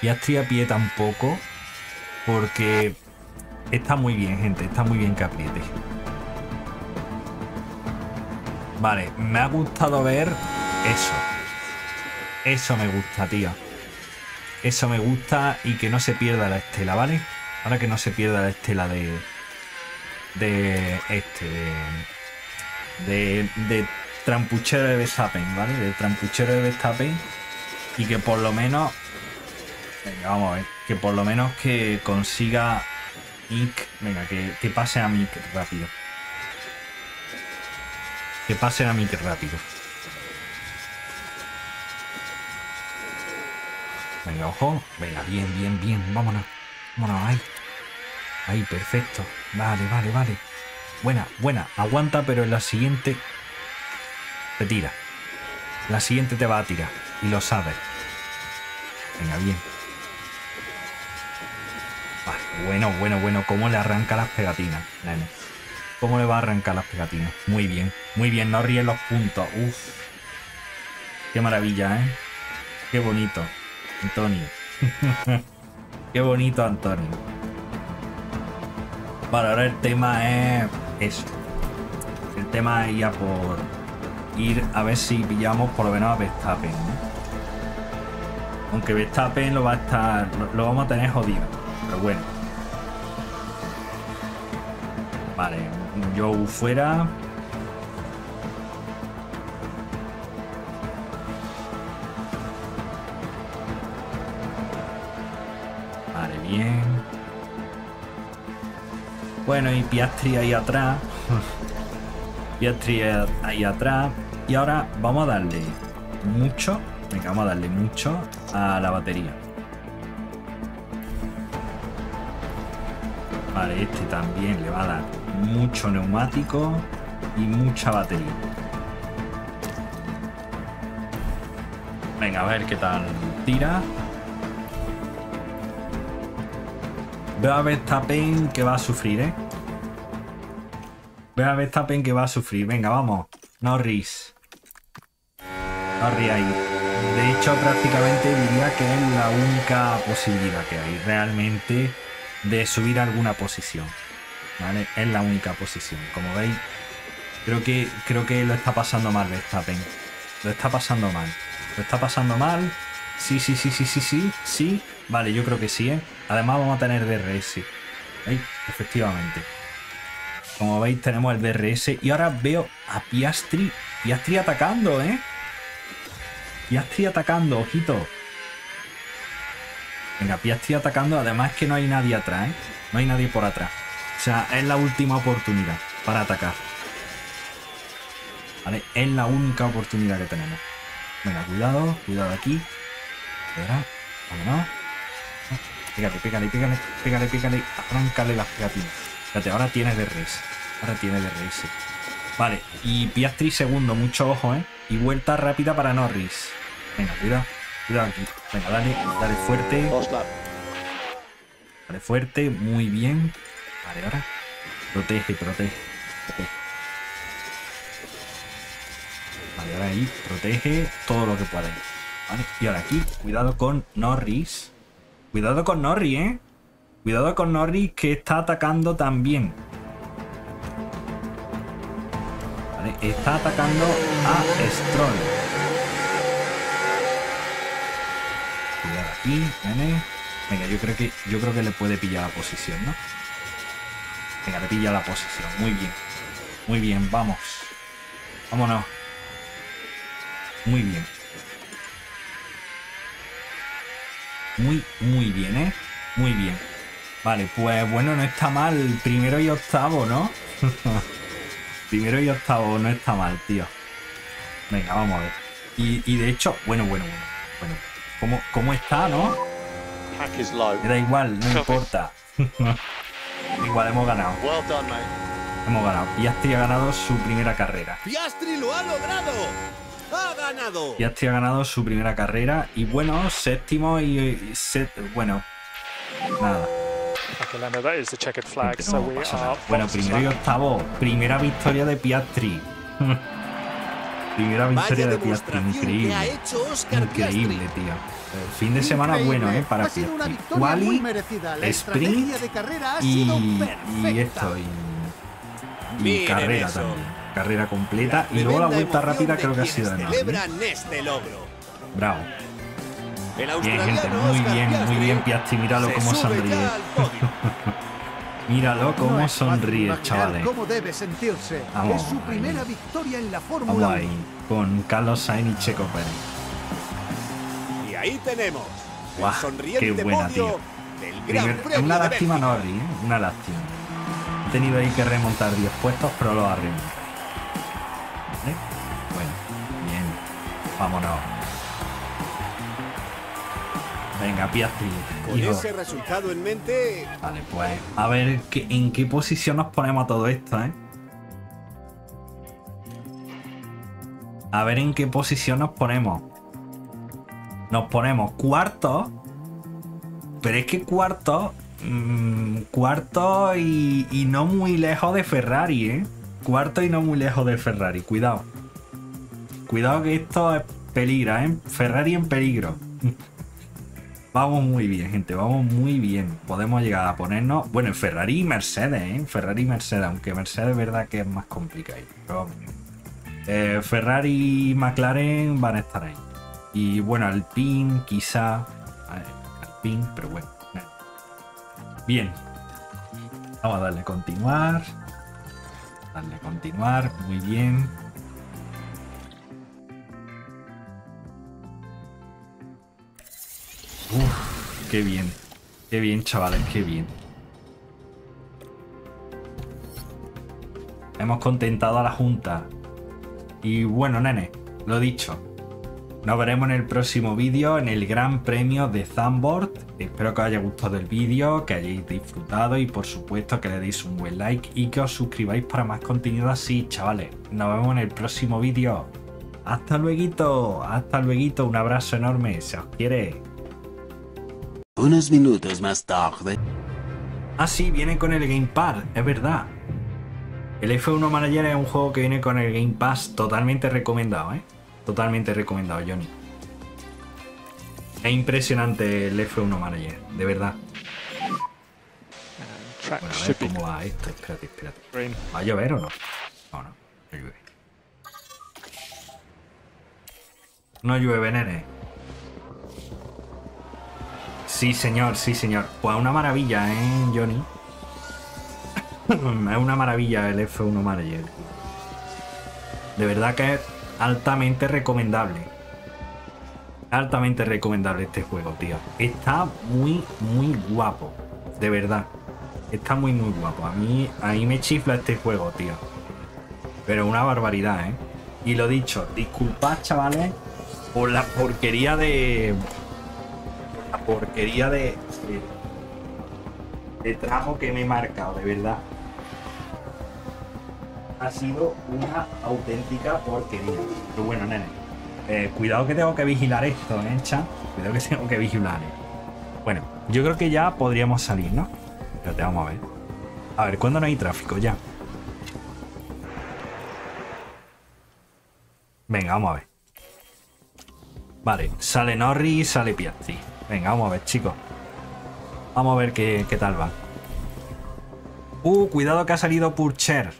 Piastri aprieta un poco. Porque está muy bien, gente. Está muy bien que apriete. Vale, me ha gustado ver eso. Eso me gusta, tío. Eso me gusta y que no se pierda la estela, ¿vale? Ahora que no se pierda la estela de... De este... De... De, de trampuchero de Verstappen, ¿vale? De trampuchero de Verstappen. Y que por lo menos... Venga, vamos a ver. Que por lo menos que consiga Mick. Venga, que, que pase a Mick rápido. Que pase a Mick rápido. Venga, ojo. Venga, bien, bien, bien. Vámonos. Vámonos, ahí. Ahí, perfecto. Vale, vale, vale. Buena, buena. Aguanta, pero en la siguiente te tira. La siguiente te va a tirar. Y lo sabes. Venga, bien. Bueno, bueno, bueno. ¿Cómo le arranca las pegatinas, nene? ¿Cómo le va a arrancar las pegatinas? Muy bien. Muy bien, no ríen los puntos. Uf. Qué maravilla, ¿eh? Qué bonito. Antonio. Qué bonito, Antonio. Vale, ahora el tema es eso. El tema es ya por ir a ver si pillamos por lo menos a Verstappen. Aunque Verstappen lo va a estar. Lo, lo vamos a tener jodido. Pero bueno. Vale, Joe fuera. Vale, bien. Bueno, y Piastri ahí atrás. Piastri ahí atrás. Y ahora vamos a darle mucho. Venga, vamos a darle mucho a la batería. Vale, este también le va a dar mucho neumático y mucha batería. Venga, a ver qué tal tira. Veo a Verstappen que va a sufrir, ¿eh? Veo a Verstappen que va a sufrir. Venga, vamos. Norris. Norris ahí. De hecho, prácticamente diría que es la única posibilidad que hay realmente de subir alguna posición. ¿Vale? Es la única posición. Como veis, creo que, creo que lo está pasando mal Verstappen. Lo está pasando mal. Lo está pasando mal. Sí, sí, sí, sí, sí, sí. Sí. Vale, yo creo que sí, ¿eh? Además vamos a tener DRS. ¿Veis? Efectivamente. Como veis tenemos el DRS. Y ahora veo a Piastri. Piastri atacando, ¿eh? Piastri atacando, ojito. Venga, Piastri atacando. Además que no hay nadie atrás, ¿eh? No hay nadie por atrás. O sea, es la última oportunidad para atacar. Vale, es la única oportunidad que tenemos. Venga, cuidado, cuidado aquí. Espera, vámonos. Pégale, pégale, pégale, pégale, pégale. Arráncale las pegatinas. Fíjate, ahora tiene DRS. Ahora tiene DRS. Vale, y Piastri segundo, mucho ojo, ¿eh? Y vuelta rápida para Norris. Venga, cuidado. Cuidado aquí. Venga, dale, dale fuerte. Dale fuerte, muy bien. Vale, ahora. Protege, protege. protege. Vale, ahora ahí, protege todo lo que pueda. Vale, y ahora aquí, cuidado con Norris. Cuidado con Norris, ¿eh? Cuidado con Norris que está atacando también. Vale, está atacando a Stroll. Cuidado Venga, yo creo que yo creo que le puede pillar la posición, ¿no? Venga, le pilla la posición. Muy bien. Muy bien, vamos. Vámonos. Muy bien. Muy, muy bien, ¿eh? Muy bien. Vale, pues bueno, no está mal. Primero y octavo, ¿no? Primero y octavo no está mal, tío. Venga, vamos a ver. Y, y de hecho, bueno, bueno, bueno. Bueno, ¿cómo, cómo está, no? Da igual, no importa. Igual hemos ganado. Well done, mate. Hemos ganado. Piastri ha ganado su primera carrera. Piastri lo ha logrado. Ha ganado. Piastri ha ganado su primera carrera. Y bueno, séptimo y, y set- bueno. Nada. Okay, Lando, that is the checkered flag, no so we pasa nada. are. Bueno, primero y octavo. Primera victoria de Piastri. primera victoria de Piastri. ha Increíble. hecho Oscar Increíble, Piastri. tío. Fin de semana Increíble. bueno, ¿eh? Para ha sido Piastri. Quali, merecida. La sprint estrategia de carrera ha y, sido y perfecta. esto. Y, carrera eso. también. Carrera completa. Y luego la vuelta rápida de creo que ha sido celebran este logro. Bravo. Bien, gente. Muy Oscar bien, muy bien, Piastri. Míralo cómo sonríe. Míralo No cómo fácil sonríe, chavales. ¿Cómo debe sentirse? Vamos es su ahí. primera victoria en la Vamos Fórmula 1. ahí. Con Carlos Sainz y Checo Pérez. Y ahí tenemos Guau, qué buena, podio tío. Primer- una lástima. Norris, ¿eh? Una lástima. He tenido ahí que remontar 10 puestos, pero lo ha. ¿Eh? Bueno, bien. Vámonos. Venga, Piastri. Con hijo. ese resultado en mente, Vale, pues a ver qué- en qué posición nos ponemos a todo esto, ¿eh? A ver en qué posición nos ponemos. Nos ponemos cuarto. Pero es que cuarto. mm, cuarto y, y no muy lejos de Ferrari, ¿eh? Cuarto y no muy lejos de Ferrari. Cuidado. Cuidado que esto es peligra, ¿eh? Ferrari en peligro. Vamos muy bien, gente, vamos muy bien. Podemos llegar a ponernos. Bueno, en Ferrari y Mercedes, ¿eh? Ferrari y Mercedes, aunque Mercedes es verdad que es más complicado. Pero, eh, Ferrari y McLaren van a estar ahí. Y bueno, Alpine, quizá. Alpine, pero bueno. Bien. Vamos a darle a continuar. Darle a continuar, muy bien. Uf, qué bien. Qué bien, chavales, qué bien. Hemos contentado a la Junta. Y bueno, nene, lo dicho. Nos veremos en el próximo vídeo, en el Gran Premio de Zandvoort. Espero que os haya gustado el vídeo, que hayáis disfrutado y por supuesto que le deis un buen like y que os suscribáis para más contenido así, chavales. Nos vemos en el próximo vídeo. Hasta luego, hasta luego, un abrazo enorme, se os quiere. Unos minutos más tarde. Ah, sí, viene con el Game Pass, es verdad. El F1 Manager es un juego que viene con el Game Pass totalmente recomendado, ¿eh? Totalmente recomendado, Johnny. Es impresionante el F1 Manager, de verdad. Bueno, a ver cómo va esto. Espérate, espérate. ¿Va a llover o no? No, no. No llueve. No llueve, nene. Sí, señor, sí, señor. Pues una maravilla, ¿eh, Johnny? es una maravilla el F1 Manager. De verdad que es altamente recomendable. Altamente recomendable este juego, tío. Está muy, muy guapo. De verdad. Está muy, muy guapo. A mí, a mí me chifla este juego, tío. Pero una barbaridad, ¿eh? Y lo dicho, disculpad, chavales, por la porquería de. La porquería de. de, de que me he marcado, de verdad. Ha sido una auténtica porquería. Pero bueno, nene. eh, cuidado que tengo que vigilar esto, ¿eh, chat? Cuidado que tengo que vigilar. ¿eh? Bueno, yo creo que ya podríamos salir, ¿no? Espérate, vamos a ver. A ver, ¿cuándo no hay tráfico? Ya. Venga, vamos a ver. Vale, sale Norris, sale Piastri. Venga, vamos a ver, chicos. Vamos a ver qué, qué tal va. Uh, cuidado que ha salido Purcher.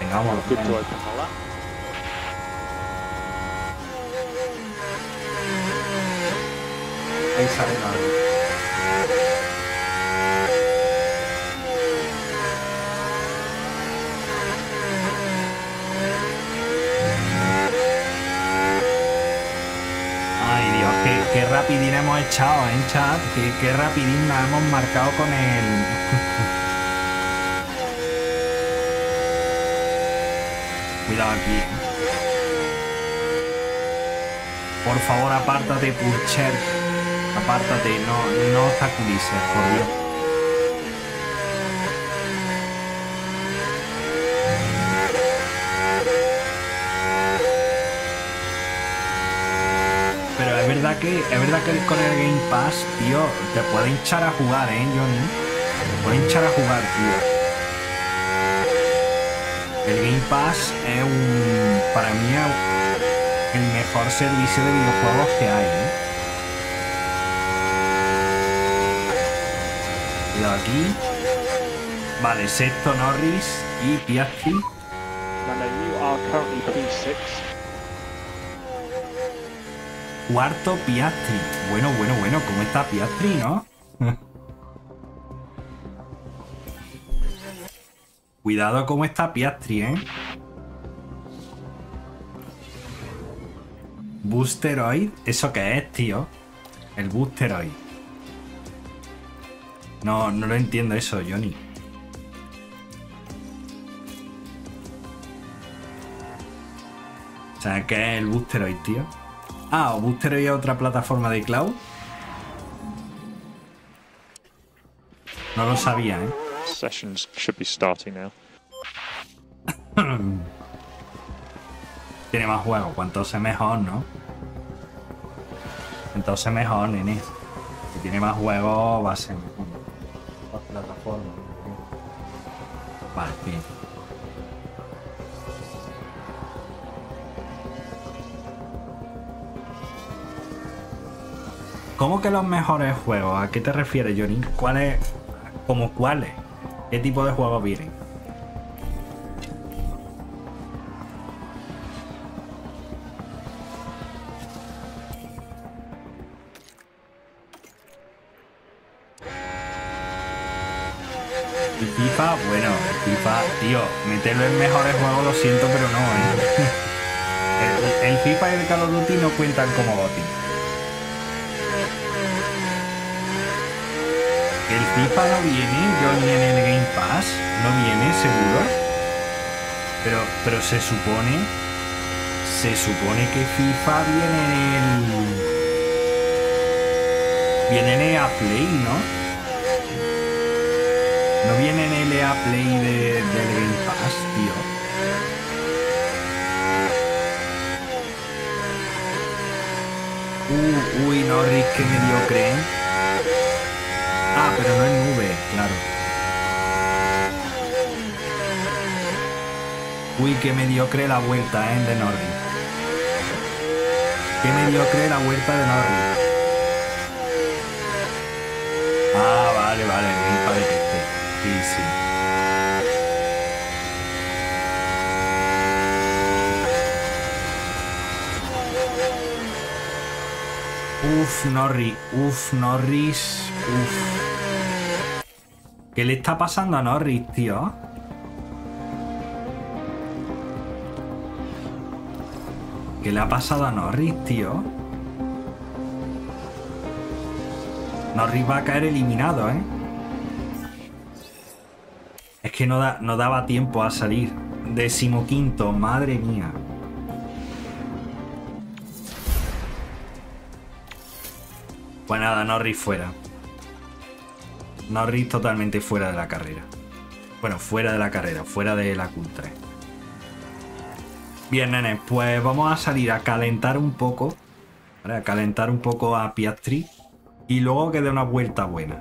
Venga, vamos a. Ahí sale Norris. Ay Dios, qué, qué rapidín hemos echado, ¿eh, chat? Qué, qué rapidín nos hemos marcado con el... Cuidado aquí. ¿eh? Por favor, apártate, Purcher. Apártate, no, no obstaculices, por Dios. Pero es que es verdad que con el Game Pass, tío, te puede hinchar a jugar, ¿eh, Johnny? Te puede hinchar a jugar, tío. El Game Pass es un. Para mí el mejor servicio de videojuegos que hay, ¿eh? Cuidado aquí. Vale, sexto Norris y Piastri. Cuarto Piastri. Bueno, bueno, bueno, ¿cómo está Piastri, no? Cuidado cómo está Piastri, ¿eh? Boosteroid, ¿eso qué es, tío? El Boosteroid. No, no lo entiendo eso, Johnny. O sea, ¿qué es el Boosteroid, tío? Ah, o es otra plataforma de cloud. No lo sabía, ¿eh? Sessions should be starting now. Tiene más juegos, cuanto sea mejor, ¿no? Entonces mejor, nene. Si tiene más juegos, va a ser mejor. Más plataformas. Vale, bien. ¿Cómo que los mejores juegos? ¿A qué te refieres, Johnny? ¿Cuáles? ¿Como cuáles? ¿Qué tipo de juegos vienen? El FIFA, bueno, el FIFA, tío, meterlo en mejores juegos, lo siento, pero no, ¿eh? El, el FIFA y el Call of Duty no cuentan como GOTY. El FIFA no viene, Johnny, en el Game Pass, no viene, seguro. Pero, pero se supone, se supone que FIFA viene en el, viene en EA Play, ¿no? No viene en el EA Play de, del Game Pass, tío. Uh, uy, Norris, qué mediocre. ¿eh? Ah, pero no en nube, claro. Uy, qué mediocre la vuelta, ¿eh? De Norris. Qué mediocre la vuelta de Norris. Ah, vale, vale, Uf, Norris, uf, Norris, uf. ¿Qué le está pasando a Norris, tío? ¿Qué le ha pasado a Norris, tío? Norris va a caer eliminado, ¿eh? Es que no, da, no daba tiempo a salir. Decimoquinto, madre mía. Pues nada, Norris fuera. Norris totalmente fuera de la carrera. Bueno, fuera de la carrera, fuera de la Q3. Bien, nenes, pues vamos a salir a calentar un poco. ¿vale? A calentar un poco a Piastri. Y luego que dé una vuelta buena.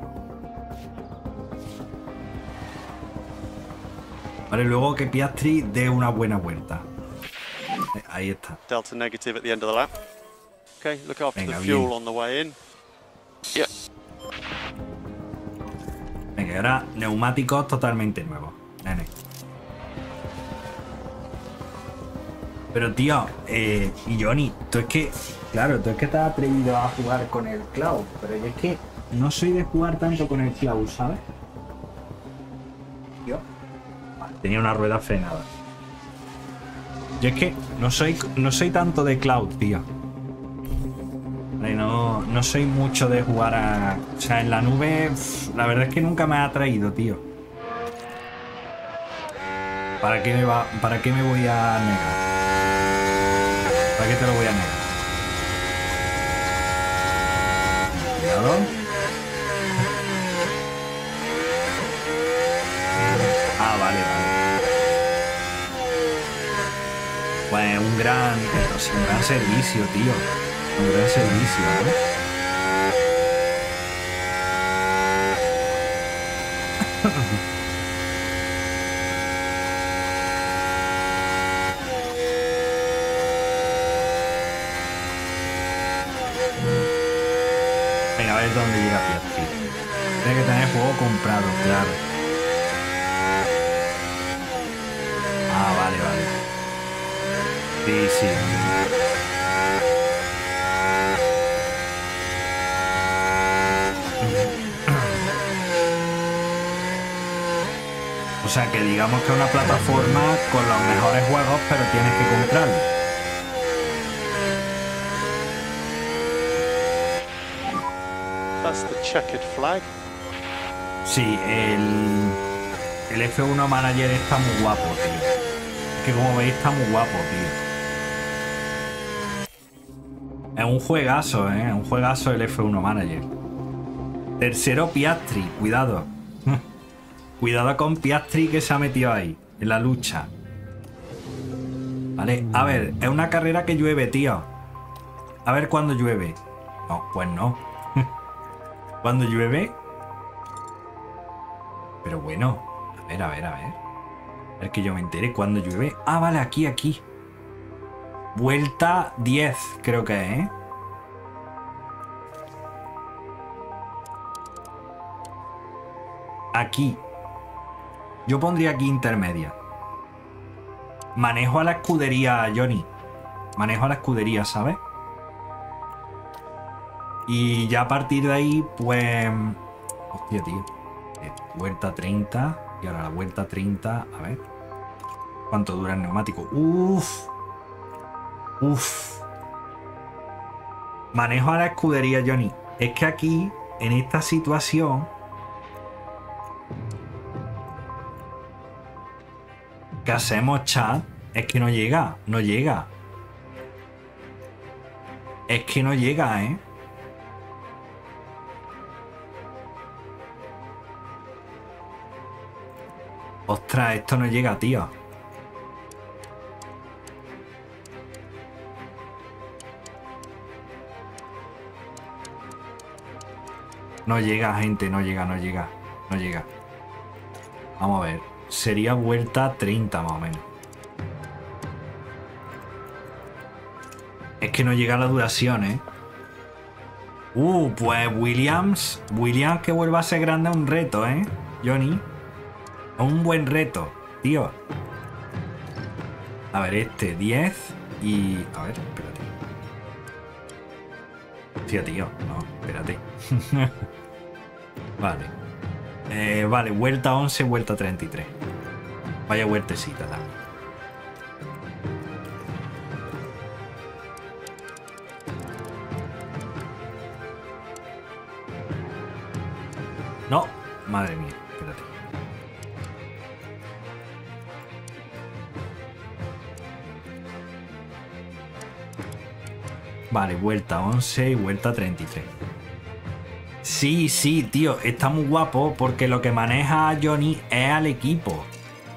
Vale, luego que Piastri dé una buena vuelta. Eh, Ahí está. Delta negative at the end of the lap. Okay, look after Venga, the fuel bien. on the way in. Venga, ahora neumáticos totalmente nuevos. Nene. Pero tío, eh, y Johnny, tú es que, claro, tú es que has atrevido a jugar con el cloud, pero yo es que no soy de jugar tanto con el cloud, ¿sabes? Yo tenía una rueda frenada. Yo es que no soy, no soy tanto de cloud, tío. No, no soy mucho de jugar a. O sea, en la nube, la verdad es que nunca me ha atraído, tío. ¿Para qué me, va, ¿Para qué me voy a negar? ¿Para qué te lo voy a negar? cuidado. Ah, vale, vale. Pues un gran, pues, un gran servicio, tío. Un gran servicio, ¿eh? Venga, a ver dónde llega Piastri. Tiene que tener juego comprado, claro. Ah, vale, vale. Sí, sí. O sea que digamos que es una plataforma con los mejores juegos, pero tienes que comprarlo. That's the checkered flag. Sí, el, el F1 Manager está muy guapo, tío. Es que como veis está muy guapo, tío. Es un juegazo, ¿eh? Es un juegazo el F1 Manager. Tercero Piastri, cuidado. Cuidado con Piastri que se ha metido ahí, en la lucha. Vale, a ver, es una carrera que llueve, tío. A ver cuándo llueve. No, pues no. ¿Cuándo llueve? Pero bueno, a ver, a ver, a ver. A ver que yo me entere cuándo llueve. Ah, vale, aquí, aquí. Vuelta 10, creo que es, ¿eh? Aquí. Yo pondría aquí intermedia. Manejo a la escudería, Johnny. Manejo a la escudería, ¿sabes? Y ya a partir de ahí, pues... Hostia, tío. Vuelta 30. Y ahora la vuelta 30. A ver. ¿Cuánto dura el neumático? Uf. Uf. Manejo a la escudería, Johnny. Es que aquí, en esta situación... ¿Qué hacemos, chat? Es que no llega. No llega. Es que no llega, ¿eh? Ostras, esto no llega, tío. No llega, gente, no llega, no llega, no llega. Vamos a ver. Sería vuelta 30 más o menos. Es que no llega la duración, ¿eh? Uh, pues Williams. Williams que vuelva a ser grande es un reto, ¿eh? Johnny. Un buen reto, tío. A ver, este 10 y... A ver, espérate. Hostia, tío. No, espérate. vale. Eh, vale, vuelta 11, vuelta 33. Vaya vueltecita. No, madre mía, espérate. Vale, vuelta 11 y vuelta 33. Sí, sí, tío, está muy guapo porque lo que maneja Johnny es al equipo.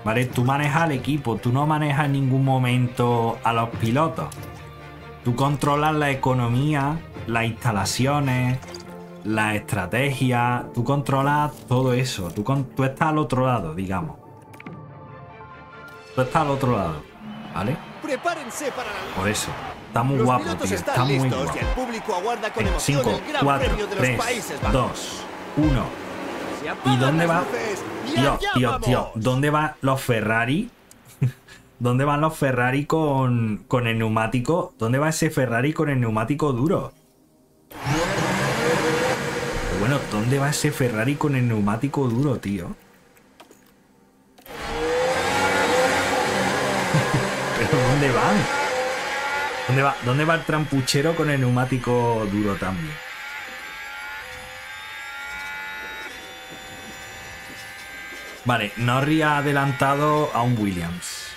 ¿Vale? Tú manejas al equipo, tú no manejas en ningún momento a los pilotos. Tú controlas la economía, las instalaciones, la estrategia, tú controlas todo eso. Tú, con- tú estás al otro lado, digamos. Tú estás al otro lado, ¿vale? Prepárense para Por eso. Está muy Los guapo, tío. Está muy guapo. y el público aguarda con Venga, emoción 5, el Gran 4, Premio de los 3, Países Bajos. 2, 1. Se ¿Y dónde va? Tío, tío, tío. ¿dónde van los Ferrari? ¿Dónde van los Ferrari con, con el neumático? ¿Dónde va ese Ferrari con el neumático duro? Pero bueno, ¿dónde va ese Ferrari con el neumático duro, tío? ¿Pero dónde van? ¿Dónde va, ¿Dónde va el trampuchero con el neumático duro también? Vale, Norris ha adelantado a un Williams.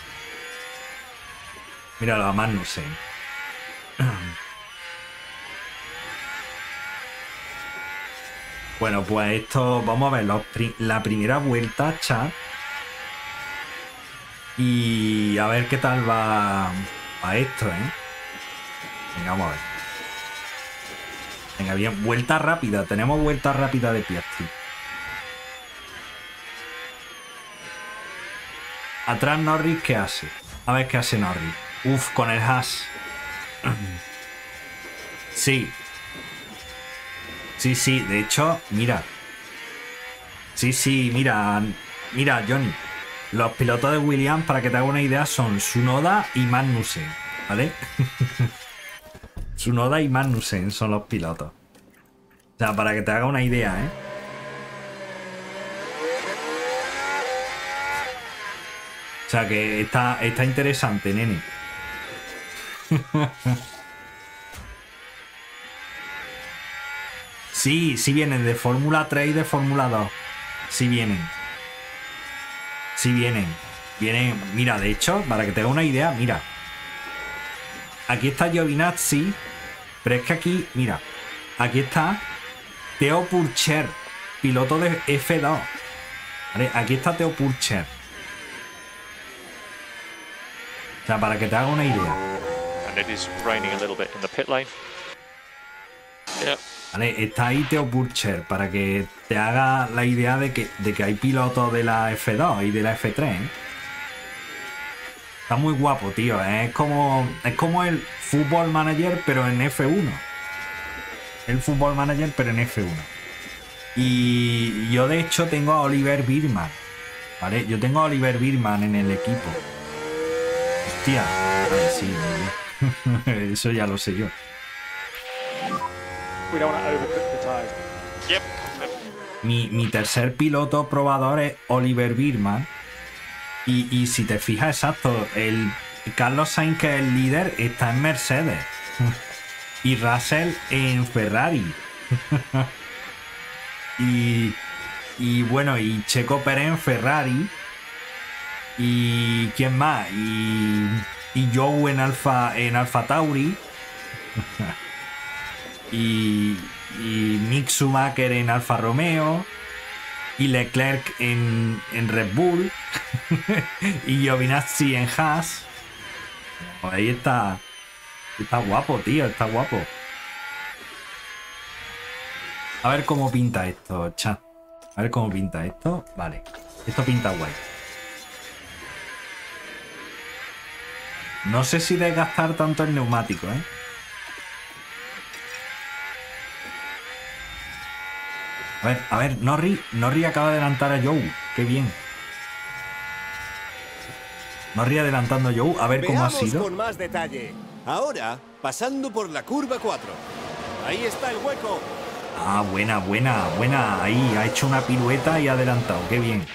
Míralo, a Magnussen. Bueno, pues esto, vamos a ver la primera vuelta, chat. Y a ver qué tal va, va esto, ¿eh? Venga, vamos a ver. Venga, bien, vuelta rápida. Tenemos vuelta rápida de Piastri. Atrás Norris, ¿qué hace? A ver qué hace Norris. Uf, con el hash. Sí. Sí, sí, de hecho, mira. Sí, sí, mira. Mira, Johnny. Los pilotos de Williams, para que te haga una idea, son Sunoda y Magnussen, ¿vale? Sunoda y Magnussen son los pilotos. O sea, para que te haga una idea, ¿eh? O sea que está, está interesante, nene. Sí, sí vienen de Fórmula 3 y de Fórmula 2. Sí vienen. Sí vienen. Vienen, mira, de hecho, para que te haga una idea, mira. Aquí está Giovinazzi, pero es que aquí, mira, aquí está Teo Purcher, piloto de F2. ¿Vale? Aquí está Teo Purcher. O sea, para que te haga una idea. ¿Vale? Está ahí Teo Purcher para que te haga la idea de que, de que hay pilotos de la F2 y de la F3. ¿eh? Está muy guapo, tío. ¿eh? Es como, es como el Fútbol Manager, pero en F1. El Fútbol Manager, pero en F1. Y yo, de hecho, tengo a Oliver Birman. ¿Vale? Yo tengo a Oliver Birman en el equipo. Hostia. Sí. Eso ya lo sé yo. Yep. Mi, mi tercer piloto probador es Oliver Birman. Y, si te fijas, exacto, el Carlos Sainz, que es el líder, está en Mercedes. Y Russell en Ferrari. y, y bueno, y Checo Pérez en Ferrari. Y quién más? Y, y Joe en Alfa, en Alfa Tauri. y, y Mick Schumacher en Alfa Romeo y Leclerc en, en Red Bull y Giovinazzi en Haas. Pues ahí está. Está guapo, tío, está guapo. A ver cómo pinta esto, chat. A ver cómo pinta esto. Vale. Esto pinta guay. No sé si desgastar tanto el neumático, ¿eh? A ver, a ver, Norri, Norri acaba de adelantar a Joe. Qué bien. Norri adelantando a Joe. A ver cómo ha Veamos sido. con más detalle. Ahora, pasando por la curva 4. Ahí está el hueco. Ah, buena, buena, buena. Ahí, ha hecho una pirueta y ha adelantado. Qué bien.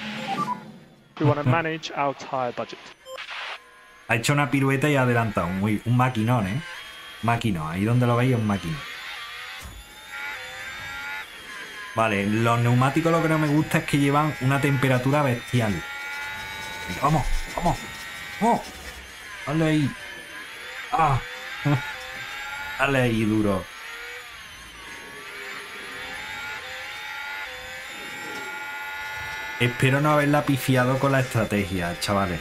We want to manage our tyre budget. Ha hecho una pirueta y ha adelantado. Muy, un maquinón, ¿eh? Maquinón. Ahí donde lo veis es un maquinón. Vale, los neumáticos lo que no me gusta es que llevan una temperatura bestial. Vamos, vamos, vamos. Dale ahí. Ah. Dale ahí, duro. Espero no haberla pifiado con la estrategia, chavales.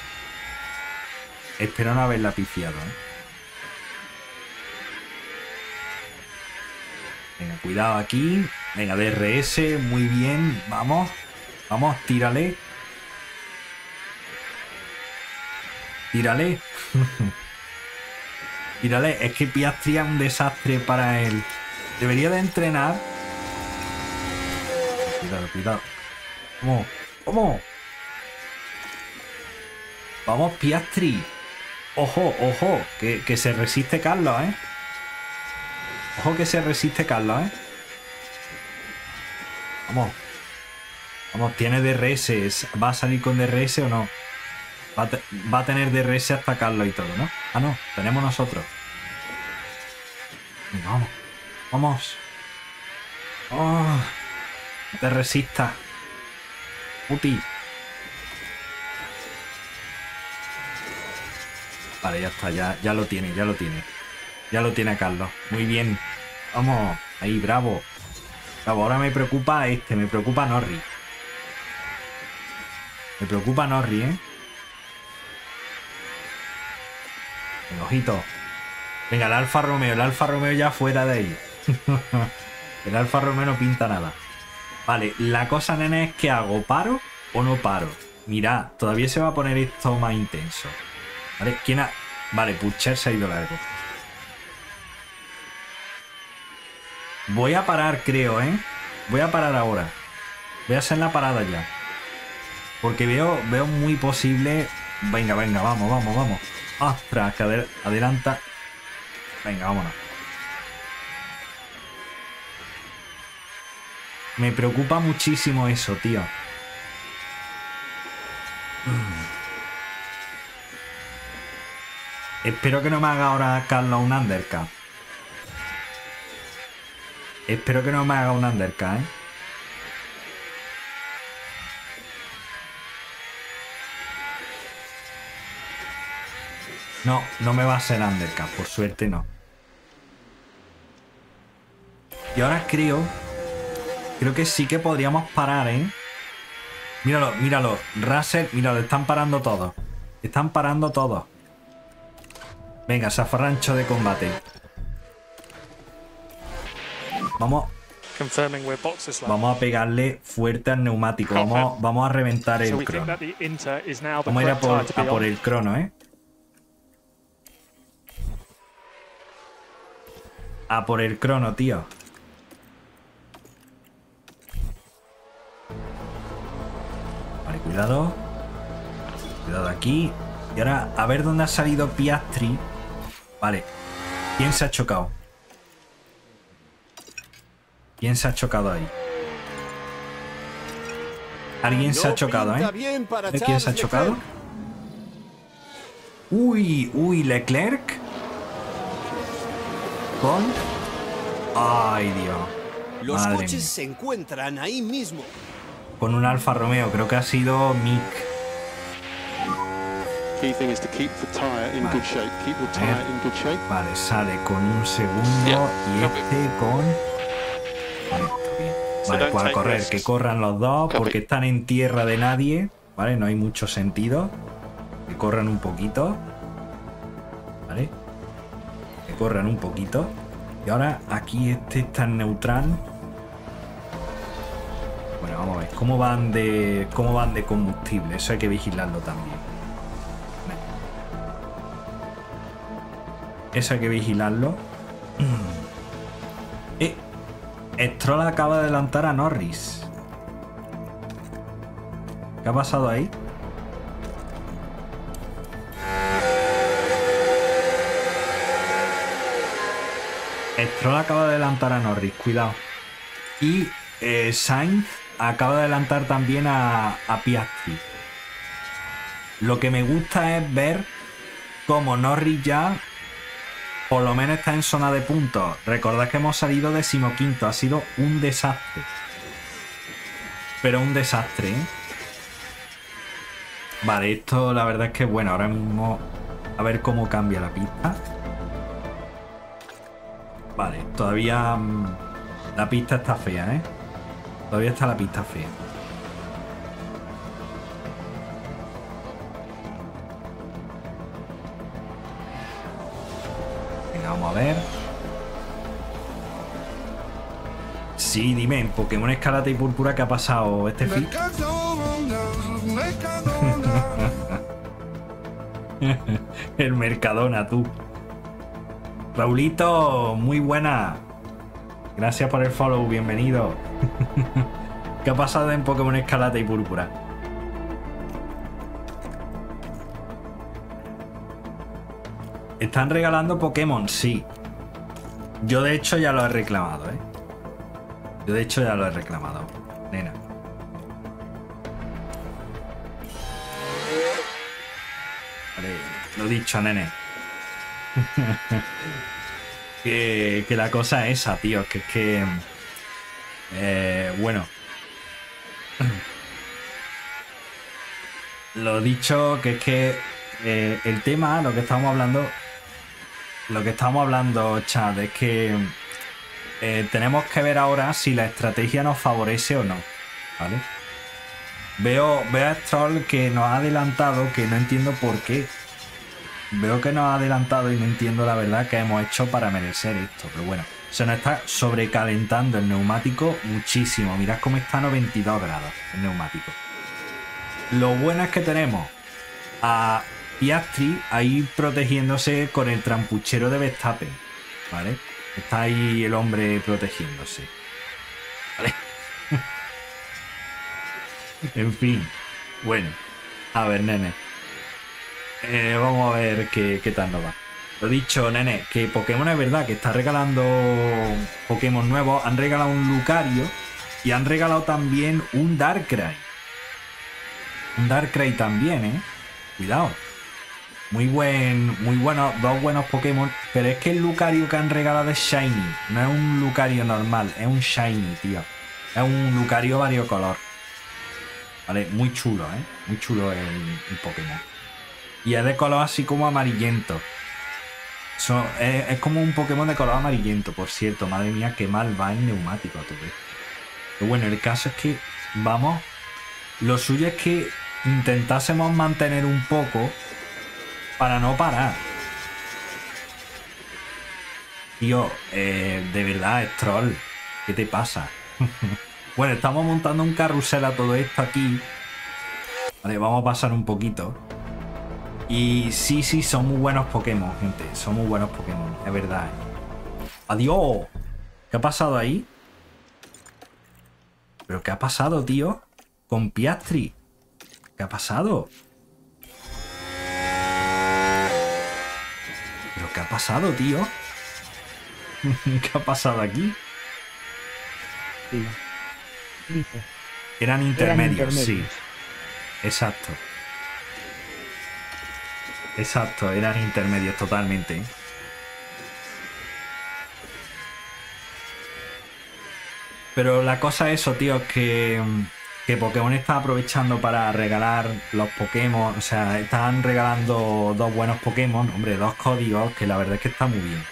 Espero no haberla pifiado. ¿eh? Venga, cuidado aquí. Venga, DRS, muy bien. Vamos. Vamos, tírale. Tírale. tírale. Es que Piastri es un desastre para él. Debería de entrenar. Cuidado, cuidado. ¿Cómo? ¿Cómo? Vamos, Piastri. Ojo, ojo, que, que se resiste Carlos, ¿eh? Ojo que se resiste Carlos, ¿eh? Vamos. Vamos, tiene DRS. ¿Va a salir con DRS o no? Va a, va a tener DRS hasta Carlos y todo, ¿no? Ah, no, tenemos nosotros. Venga, vamos. Vamos. Oh, te resistas. Puti. Vale, ya está, ya, ya lo tiene, ya lo tiene. Ya lo tiene Carlos. Muy bien. Vamos, ahí, bravo. Ahora me preocupa este, me preocupa Norris. Me preocupa Norris, ¿eh? Venga, ojito. Venga, el Alfa Romeo, el Alfa Romeo ya fuera de ahí. el Alfa Romeo no pinta nada. Vale, la cosa, nene, es que hago paro o no paro. Mirad, todavía se va a poner esto más intenso. Vale, ¿quién ha...? Vale, Pucher se ha ido largo. Voy a parar, creo, ¿eh? Voy a parar ahora. Voy a hacer la parada ya. Porque veo, veo muy posible... Venga, venga, vamos, vamos, vamos. Ostras, que adel- adelanta. Venga, vámonos. Me preocupa muchísimo eso, tío. Espero que no me haga ahora Carlos un undercut. Espero que no me haga un undercut, ¿eh? No, no me va a ser undercut, por suerte no. Y ahora creo... Creo que sí que podríamos parar, ¿eh? Míralo, míralo. Russell, míralo, están parando todos. Están parando todos. Venga, zafarrancho de combate. Vamos, vamos a pegarle fuerte al neumático. Vamos, vamos a reventar el crono. Vamos a ir a por, a el crono, ¿eh? A por el crono, tío. Vale, cuidado. Cuidado aquí. Y ahora, a ver dónde ha salido Piastri. Vale. ¿Quién se ha chocado? ¿Quién se ha chocado ahí? Alguien se ha chocado, ¿eh? bien para ¿De quién se ha chocado? Uy, uy, Leclerc. Con. Ay, Dios. Los Madre coches mía. se encuentran ahí mismo. Con un Alfa Romeo, creo que ha sido Mick. In Vale. sale con un segundo Yeah, y este con. Vale, pues a take correr, que corran los dos porque están en tierra de nadie. Vale, no hay mucho sentido. Que corran un poquito. Vale. Que corran un poquito. Y ahora aquí este está en neutral. Bueno, vamos a ver. ¿Cómo van de. cómo van de combustible? Eso hay que vigilarlo también. Eso hay que vigilarlo. Eh, Stroll acaba de adelantar a Norris. ¿Qué ha pasado ahí? Stroll acaba de adelantar a Norris, cuidado. Y eh, Sainz acaba de adelantar también a, a. Lo que me gusta es ver cómo Norris ya por lo menos está en zona de puntos. Recordad que hemos salido decimoquinto. Ha sido un desastre. Pero un desastre, ¿eh? Vale, esto la verdad es que bueno, ahora mismo a ver cómo cambia la pista. Vale, todavía mm, la pista está fea, ¿eh? Todavía está la pista fea. A ver. Sí, dime, en Pokémon Escarlata y Púrpura, ¿qué ha pasado este fit? El Mercadona, tú. Raulito, muy buena. Gracias por el follow, bienvenido. ¿Qué ha pasado en Pokémon Escarlata y Púrpura? Están regalando Pokémon, sí. Yo de hecho ya lo he reclamado, ¿eh? Yo de hecho ya lo he reclamado, nena. Vale, lo dicho, nene. que, que la cosa es esa, tío. Que es que. eh, bueno. Lo dicho, que es que eh, el tema, lo que estamos hablando. Lo que estamos hablando, chat, es que eh, tenemos que ver ahora si la estrategia nos favorece o no. ¿Vale? Veo, veo a Stroll que nos ha adelantado, que no entiendo por qué. Veo que nos ha adelantado y no entiendo la verdad que hemos hecho para merecer esto. Pero bueno, se nos está sobrecalentando el neumático muchísimo. Mirad cómo está a 92 grados el neumático. Lo bueno es que tenemos a Piastri ahí protegiéndose con el trampuchero de Verstappen. ¿Vale? Está ahí el hombre protegiéndose. ¿Vale? en fin. Bueno. A ver, nene. Eh, vamos a ver qué, qué tal nos va. Lo dicho, nene, que Pokémon es verdad que está regalando Pokémon nuevos. Han regalado un Lucario y han regalado también un Darkrai. Un Darkrai también, ¿eh? Cuidado. Muy buen, muy bueno, dos buenos Pokémon. Pero es que el Lucario que han regalado es Shiny. No es un Lucario normal, es un Shiny, tío. Es un Lucario variocolor. Vale, muy chulo, ¿eh? Muy chulo el, el Pokémon. Y es de color así como amarillento. Es, como un Pokémon de color amarillento, por cierto. Madre mía, qué mal va el neumático a todo. Pero bueno, el caso es que, vamos, lo suyo es que intentásemos mantener un poco para no parar. Tío, eh, de verdad, Stroll, ¿qué te pasa? bueno, estamos montando un carrusel a todo esto aquí. Vale, vamos a pasar un poquito. Y sí, sí, son muy buenos Pokémon, gente. Son muy buenos Pokémon, es verdad. ¿eh? ¡Adiós! ¿Qué ha pasado ahí? ¿Pero qué ha pasado, tío? Con Piastri. ¿Qué ha pasado? Qué ha pasado, tío? ¿Qué ha pasado aquí? Sí. Dice. Eran Eran intermedios, sí. Exacto. Exacto, eran intermedios totalmente. Pero la cosa es eso, tío, que, que Pokémon está aprovechando para regalar los Pokémon. O sea, están regalando dos buenos Pokémon. Hombre, dos códigos que la verdad es que está muy bien.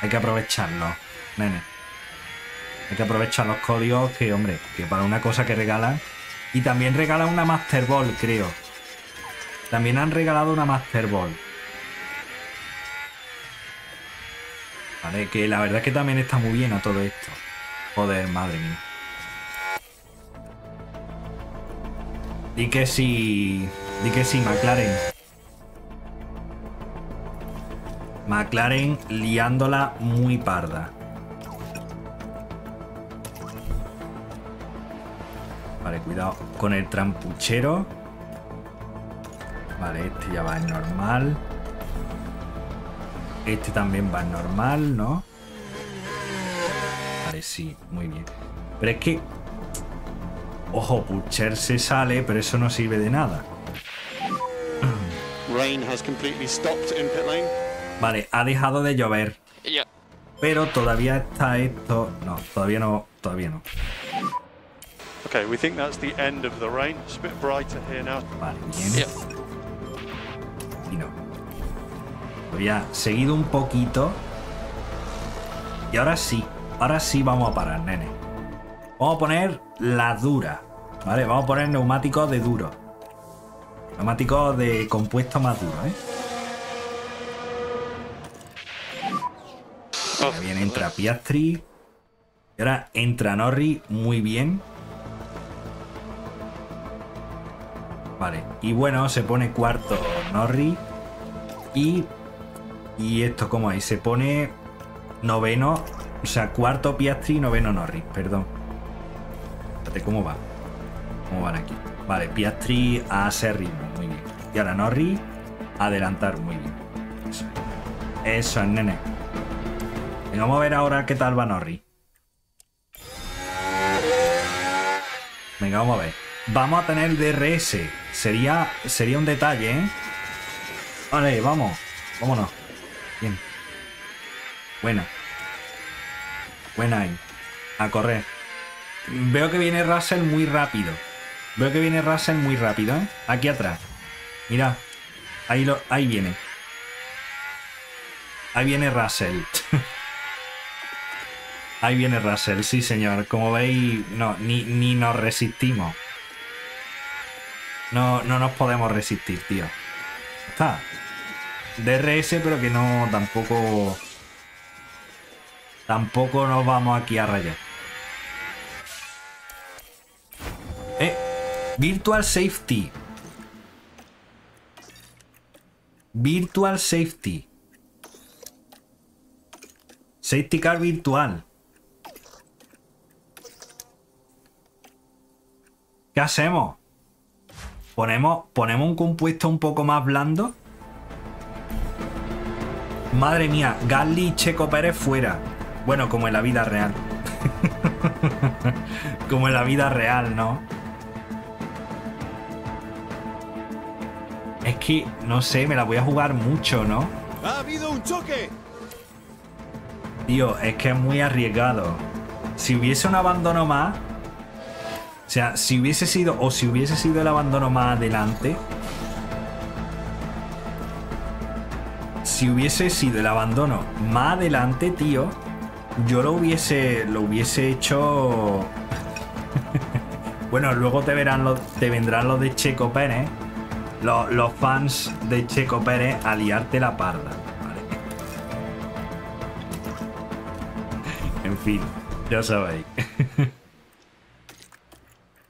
Hay que aprovecharlos, nene. Hay que aprovechar los códigos que, hombre, que para una cosa que regalan. Y también regalan una Master Ball, creo. También han regalado una Master Ball. Vale, que la verdad es que también está muy bien a todo esto. Joder, madre mía. Di que sí. Di que sí, McLaren. McLaren liándola muy parda. Vale, cuidado con el trampuchero. Vale, este ya va en normal. Este también va en normal, ¿no? Vale, sí, muy bien. Pero es que... Ojo, Pucher se sale, pero eso no sirve de nada. Rain has completely stopped in pit lane. Vale, ha dejado de llover. Yeah. Pero todavía está esto... No, todavía no, todavía no. Okay, we think that's the end of the rain. It's a bit brighter here now. Vale, bien. Yeah. Y no. Había seguido un poquito. Y ahora sí. Ahora sí vamos a parar, nene. Vamos a poner la dura. ¿Vale? Vamos a poner neumáticos de duro. Neumáticos de compuesto más duro, ¿eh? Bien entra Piastri. Y ahora entra Norri muy bien. Vale. Y bueno, se pone cuarto Norri. Y. Y esto, como ahí? Se pone noveno. O sea, cuarto Piastri y noveno Norri. Perdón. ¿Cómo va? ¿Cómo van aquí? Vale, Piastri a ese ritmo. Muy bien. Y ahora Norri adelantar. Muy bien. Eso es. Eso es, nene. Venga, vamos a ver ahora qué tal va Norri. Venga, vamos a ver. Vamos a tener DRS. Sería, sería un detalle, ¿eh? Vale, vamos. Vámonos. Bien. Buena. Buena ahí. A correr. Veo que viene Russell muy rápido. Veo que viene Russell muy rápido, ¿eh? Aquí atrás. Mira. Ahí, lo, ahí viene. Ahí viene Russell. Ahí viene Russell, sí señor. Como veis, no, ni, ni nos resistimos. No, no nos podemos resistir, tío. Está. DRS, pero que no tampoco. Tampoco nos vamos aquí a rayar. Eh, Virtual Safety. Virtual Safety. Safety Car virtual. ¿Qué hacemos? ¿Ponemos, ¿Ponemos un compuesto un poco más blando? Madre mía, Gasly y Checo Pérez fuera. Bueno, como en la vida real. como en la vida real, ¿no? Que, no sé, me la voy a jugar mucho, ¿no? ¡Ha habido un choque! Tío, es que es muy arriesgado. Si hubiese un abandono más... O sea, si hubiese sido... O si hubiese sido el abandono más adelante... Si hubiese sido el abandono más adelante, tío... Yo lo hubiese... Lo hubiese hecho... bueno, luego te verán los, te vendrán los de Checo Pérez. Los, los fans de Checo Pérez a liarte la parda. ¿vale? En fin, ya sabéis.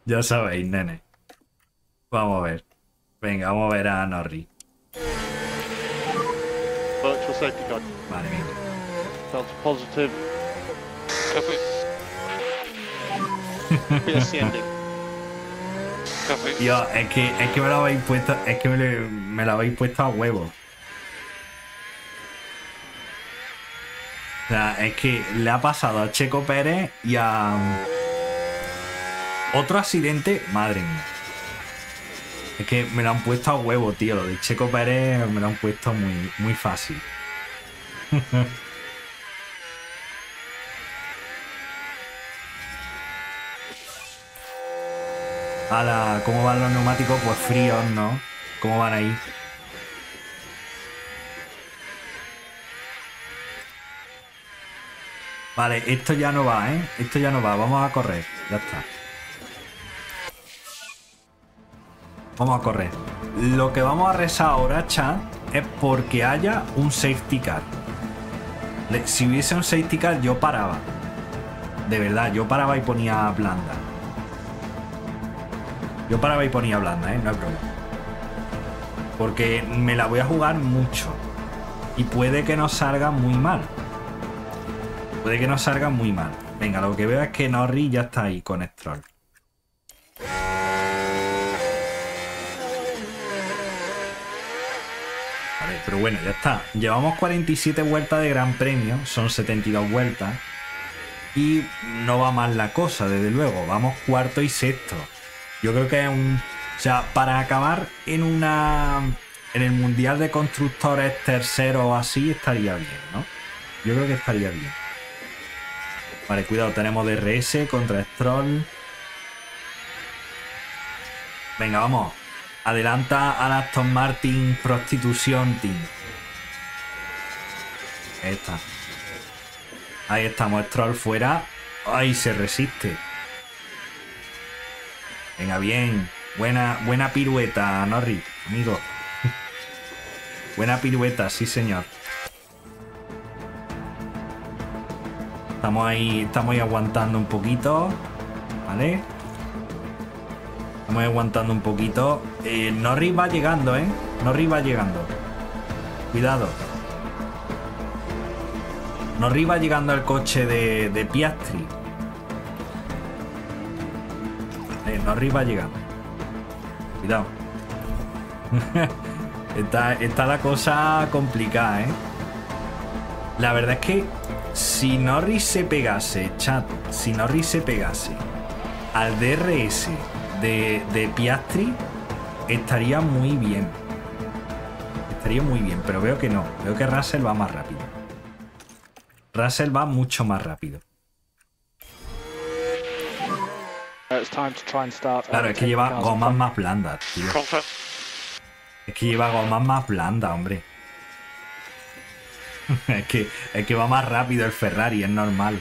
ya sabéis, nene. Vamos a ver. Venga, vamos a ver a Norris. Virtual safety car. Vale. Delta positive. Copy. Tío, es que, es que me lo habéis puesto. Es que me, me lo habéis puesto a huevo. O sea, es que le ha pasado a Checo Pérez y a. Otro accidente, madre mía. Es que me lo han puesto a huevo, tío. Lo de Checo Pérez me lo han puesto muy, muy fácil. Ala, ¿cómo van los neumáticos? Pues fríos, ¿no? ¿Cómo van ahí? Vale, esto ya no va, ¿eh? Esto ya no va, vamos a correr. Ya está. Vamos a correr. Lo que vamos a rezar ahora, chat, es porque haya un safety car. Si hubiese un safety car, yo paraba. De verdad, yo paraba y ponía blanda. Yo paraba y ponía blanda, ¿eh? No hay problema. Porque me la voy a jugar mucho. Y puede que nos salga muy mal. Puede que nos salga muy mal. Venga, lo que veo es que Norris ya está ahí con Stroll. Vale, pero bueno, ya está. Llevamos 47 vueltas de Gran Premio, son 72 vueltas. Y no va mal la cosa, desde luego. Vamos cuarto y sexto. Yo creo que es un. O sea, para acabar en una. En el Mundial de Constructores tercero o así estaría bien, ¿no? Yo creo que estaría bien. Vale, cuidado, tenemos DRS contra Stroll. Venga, vamos. Adelanta al Aston Martin Prostitución Team. Ahí está. Ahí estamos, Stroll fuera. Ay, se resiste. Venga, bien. Buena, buena pirueta, Norris, amigo. buena pirueta, sí, señor. Estamos ahí, estamos ahí aguantando un poquito. ¿Vale? Estamos aguantando un poquito. Eh, Norris va llegando, ¿eh? Norris va llegando. Cuidado. Norris va llegando al coche de, de Piastri. Norris va llegando. Cuidado. está, está la cosa complicada, ¿eh? La verdad es que si Norris se pegase, chat, si Norris se pegase al DRS de, de Piastri, estaría muy bien. Estaría muy bien, pero veo que no. Veo que Russell va más rápido. Russell va mucho más rápido. Claro, es que lleva gomas más blandas, tío. Es que lleva gomas más blandas, hombre. es, que, es que va más rápido el Ferrari, es normal.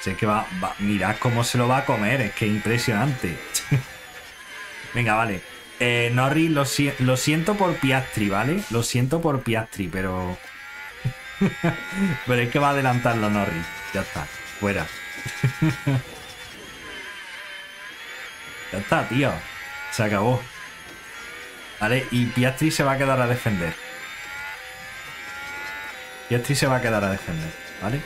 Si es que va, va- mirad cómo se lo va a comer, es que impresionante. Venga, vale. Eh, Norris, lo, si- lo siento por Piastri, ¿vale? Lo siento por Piastri, pero. pero es que va a adelantarlo Norris. Ya está, fuera. Ya está, tío. Se acabó. Vale, y Piastri se va a quedar a defender. Piastri se va a quedar a defender, ¿vale?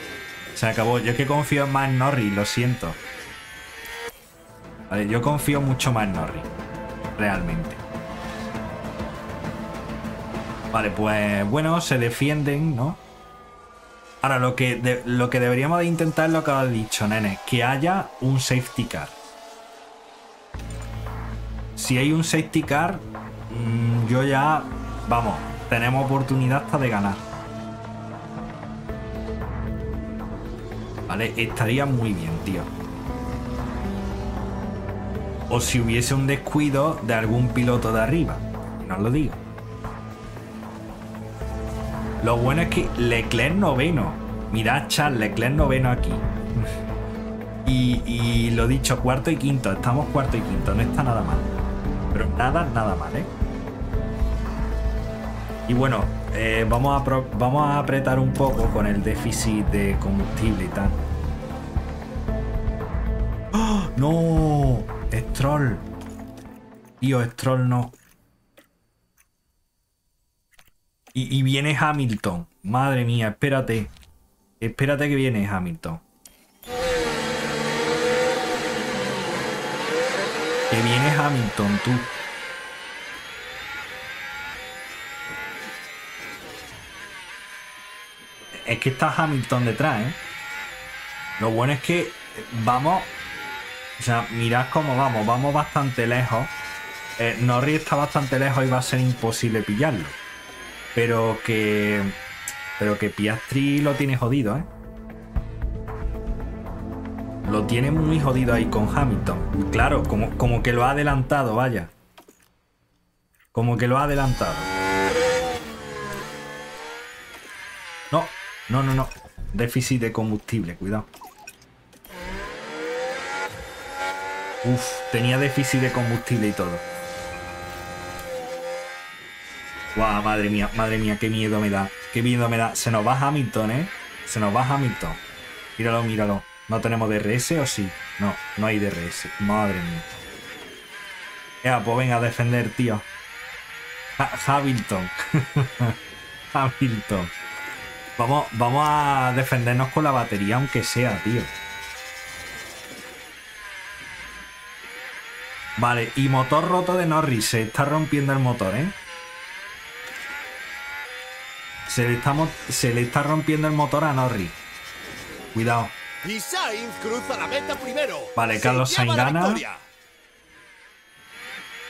Se acabó. Yo que confío más en Norris, lo siento. Vale, yo confío mucho más en Norris. Realmente. Vale, pues bueno, se defienden, ¿no? Ahora, lo que, lo que deberíamos de intentar es lo que has dicho, nene. Que haya un safety car. Si hay un safety car, mm, yo ya... Vamos, tenemos oportunidad hasta de ganar. Vale, estaría muy bien, tío. O si hubiese un descuido de algún piloto de arriba. No os lo digo. Lo bueno es que Leclerc noveno. Mirad, Charles, Leclerc noveno aquí. Y, y lo dicho, cuarto y quinto. Estamos cuarto y quinto, no está nada mal. Pero nada, nada mal, ¿eh? Y bueno, eh, vamos, a vamos a apretar un poco con el déficit de combustible y tal. ¡Ah! ¡No! Stroll. Tío, Stroll no. Y, y viene Hamilton. Madre mía, espérate. Espérate que viene Hamilton. Que viene Hamilton, tú. Es que está Hamilton detrás, ¿eh? Lo bueno es que vamos. O sea, mirad cómo vamos. Vamos bastante lejos. Eh, Norris está bastante lejos y va a ser imposible pillarlo. Pero que. Pero que Piastri lo tiene jodido, ¿eh? Lo tiene muy jodido ahí con Hamilton. Claro, como, como que lo ha adelantado, vaya. Como que lo ha adelantado. No, no, no, no. Déficit de combustible, cuidado. Uf, tenía déficit de combustible y todo. Guau, madre mía, madre mía, qué miedo me da. Qué miedo me da. Se nos va Hamilton, ¿eh? Se nos va Hamilton. Míralo, míralo. ¿No tenemos DRS o sí? No, no hay DRS. Madre mía. Ya, pues venga a defender, tío. Ha- Hamilton. Hamilton. Vamos, vamos a defendernos con la batería, aunque sea, tío. Vale, y motor roto de Norris. Se está rompiendo el motor, ¿eh? Se le, está, se le está rompiendo el motor a Norris. Cuidado. Y Sainz cruza la meta primero. Vale, Carlos Sainz gana.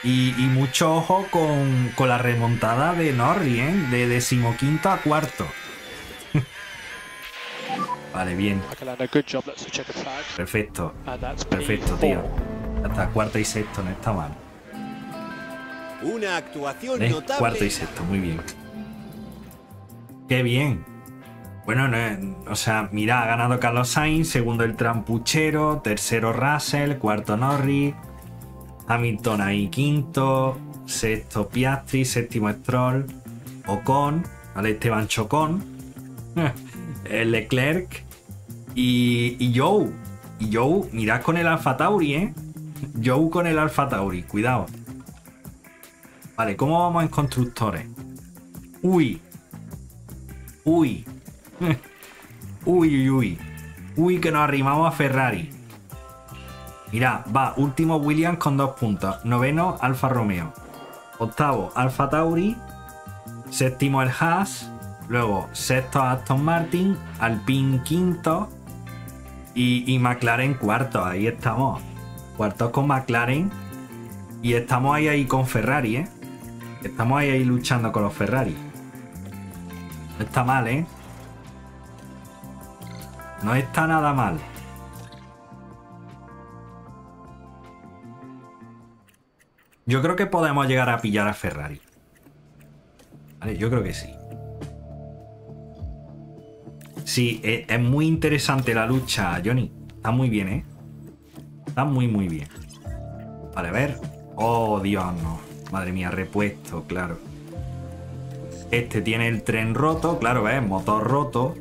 Y, y mucho ojo con, con la remontada de Norris, ¿eh? De decimoquinto a cuarto. vale, bien. Perfecto. Perfecto, P4. tío. Ya está, cuarto y sexto, no está mal. Una actuación ¿eh? notable. Cuarto y sexto, muy bien. Qué bien. Bueno, no o sea, mira, ha ganado Carlos Sainz, segundo el trampuchero, tercero Russell, cuarto Norris, Hamilton ahí quinto, sexto Piastri, séptimo Stroll, Ocon, ¿vale? Esteban Chocón, Leclerc y, y Joe. Y Joe, mirad con el Alfa Tauri, ¿eh? Joe con el Alfa Tauri, cuidado. Vale, ¿cómo vamos en constructores? Uy. Uy. uy, uy, uy. Uy, que nos arrimamos a Ferrari. Mirad, va, último Williams con dos puntos. Noveno, Alfa Romeo. Octavo, Alfa Tauri. Séptimo, el Haas. Luego, sexto, Aston Martin. Alpine quinto. Y, y McLaren cuarto. Ahí estamos. Cuartos con McLaren. Y estamos ahí, ahí con Ferrari, ¿eh? Estamos ahí, ahí luchando con los Ferrari. No está mal, ¿eh? No está nada mal. Yo creo que podemos llegar a pillar a Ferrari. Vale, yo creo que sí. Sí, e- es, muy interesante la lucha, Johnny. Está muy bien, ¿eh? Está muy, muy bien. Vale, a ver. Oh, Dios, no. Madre mía, repuesto, claro. Este tiene el tren roto, claro, ¿ves? Motor roto.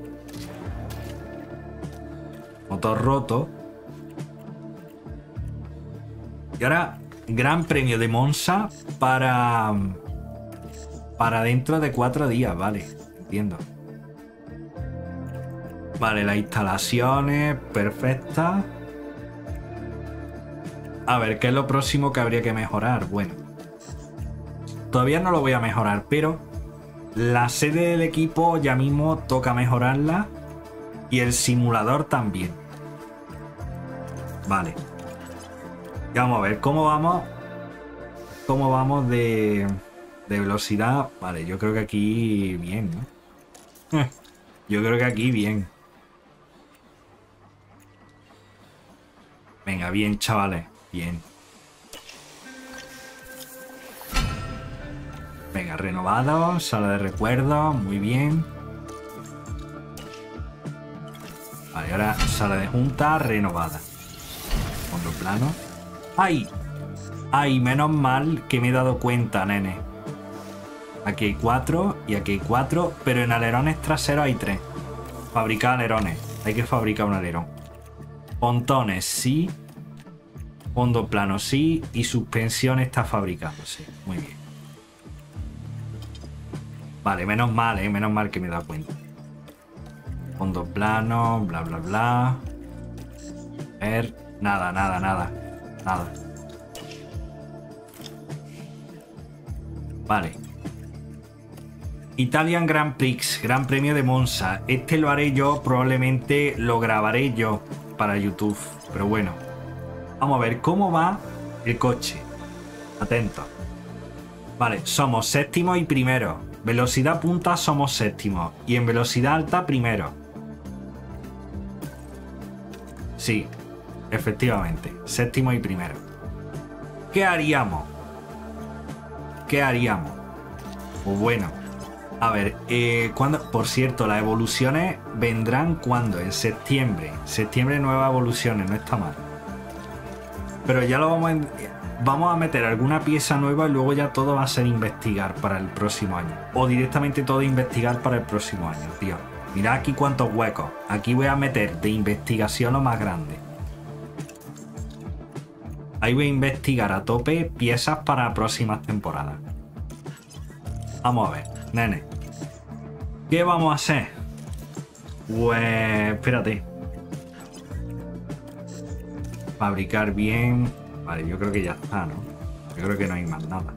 Motor roto. Y ahora, Gran Premio de Monza para... Para dentro de cuatro días, vale. Entiendo. Vale, las instalaciones, perfectas. A ver, ¿qué es lo próximo que habría que mejorar? Bueno. Todavía no lo voy a mejorar, pero la sede del equipo ya mismo toca mejorarla y el simulador también. Vale. Y vamos a ver cómo vamos. Cómo vamos de, de velocidad. Vale, yo creo que aquí bien, ¿no? yo creo que aquí bien. Venga, bien, chavales. Bien. Venga, renovado, sala de recuerdos, muy bien. Vale, ahora sala de junta renovada. Fondo plano. ¡Ay! ¡Ay! Menos mal que me he dado cuenta, nene. Aquí hay cuatro y aquí hay cuatro, pero en alerones traseros hay tres. Fabricar alerones. Hay que fabricar un alerón. Pontones, sí. Fondo plano, sí. Y suspensión está fabricándose. Muy bien. Vale, menos mal, ¿eh? Menos mal que me he dado cuenta. Fondo plano, bla, bla, bla. A ver. Nada, nada, nada. Nada. Vale. Italian Grand Prix, Gran Premio de Monza. Este lo haré yo, probablemente lo grabaré yo para YouTube. Pero bueno. Vamos a ver cómo va el coche. Atento. Vale, somos séptimo y primero. Velocidad punta somos séptimo. Y en velocidad alta primero. Sí, efectivamente. Séptimo y primero. ¿Qué haríamos? ¿Qué haríamos? Pues bueno. A ver, eh, ¿cuándo? por cierto, las evoluciones vendrán cuando? En septiembre. Septiembre nuevas evoluciones, no está mal. Pero ya lo vamos a, vamos a meter alguna pieza nueva y luego ya todo va a ser investigar para el próximo año. O directamente todo investigar para el próximo año, tío. Mira aquí cuántos huecos. Aquí voy a meter de investigación lo más grande. Ahí voy a investigar a tope piezas para próximas temporadas. Vamos a ver, nene. ¿Qué vamos a hacer? Pues espérate. Fabricar bien. Vale, yo creo que ya está, ¿no? Yo creo que no hay más nada.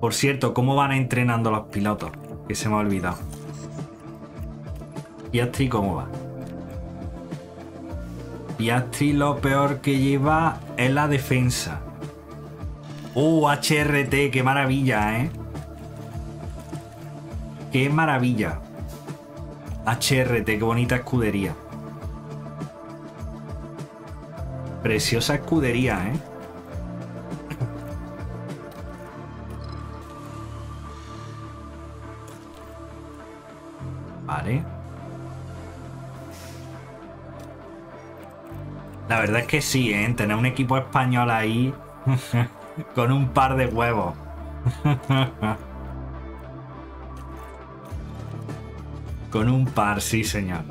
Por cierto, ¿cómo van entrenando los pilotos? Que se me ha olvidado. Piastri, ¿cómo va? Piastri lo peor que lleva es la defensa. ¡Oh, HRT! ¡Qué maravilla, eh! ¡Qué maravilla! HRT, qué bonita escudería. Preciosa escudería, ¿eh? Vale. La verdad es que sí, ¿eh? Tener un equipo español ahí con un par de huevos. con un par, sí, señor.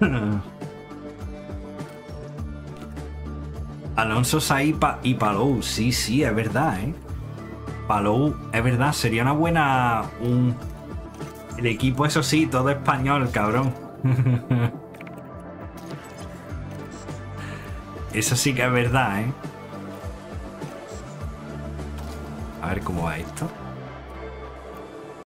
Alonso Saí y Palou, sí, sí, es verdad, ¿eh? Palou, es verdad, sería una buena... Un... El equipo, eso sí, todo español, cabrón. eso sí que es verdad, ¿eh? A ver cómo va esto.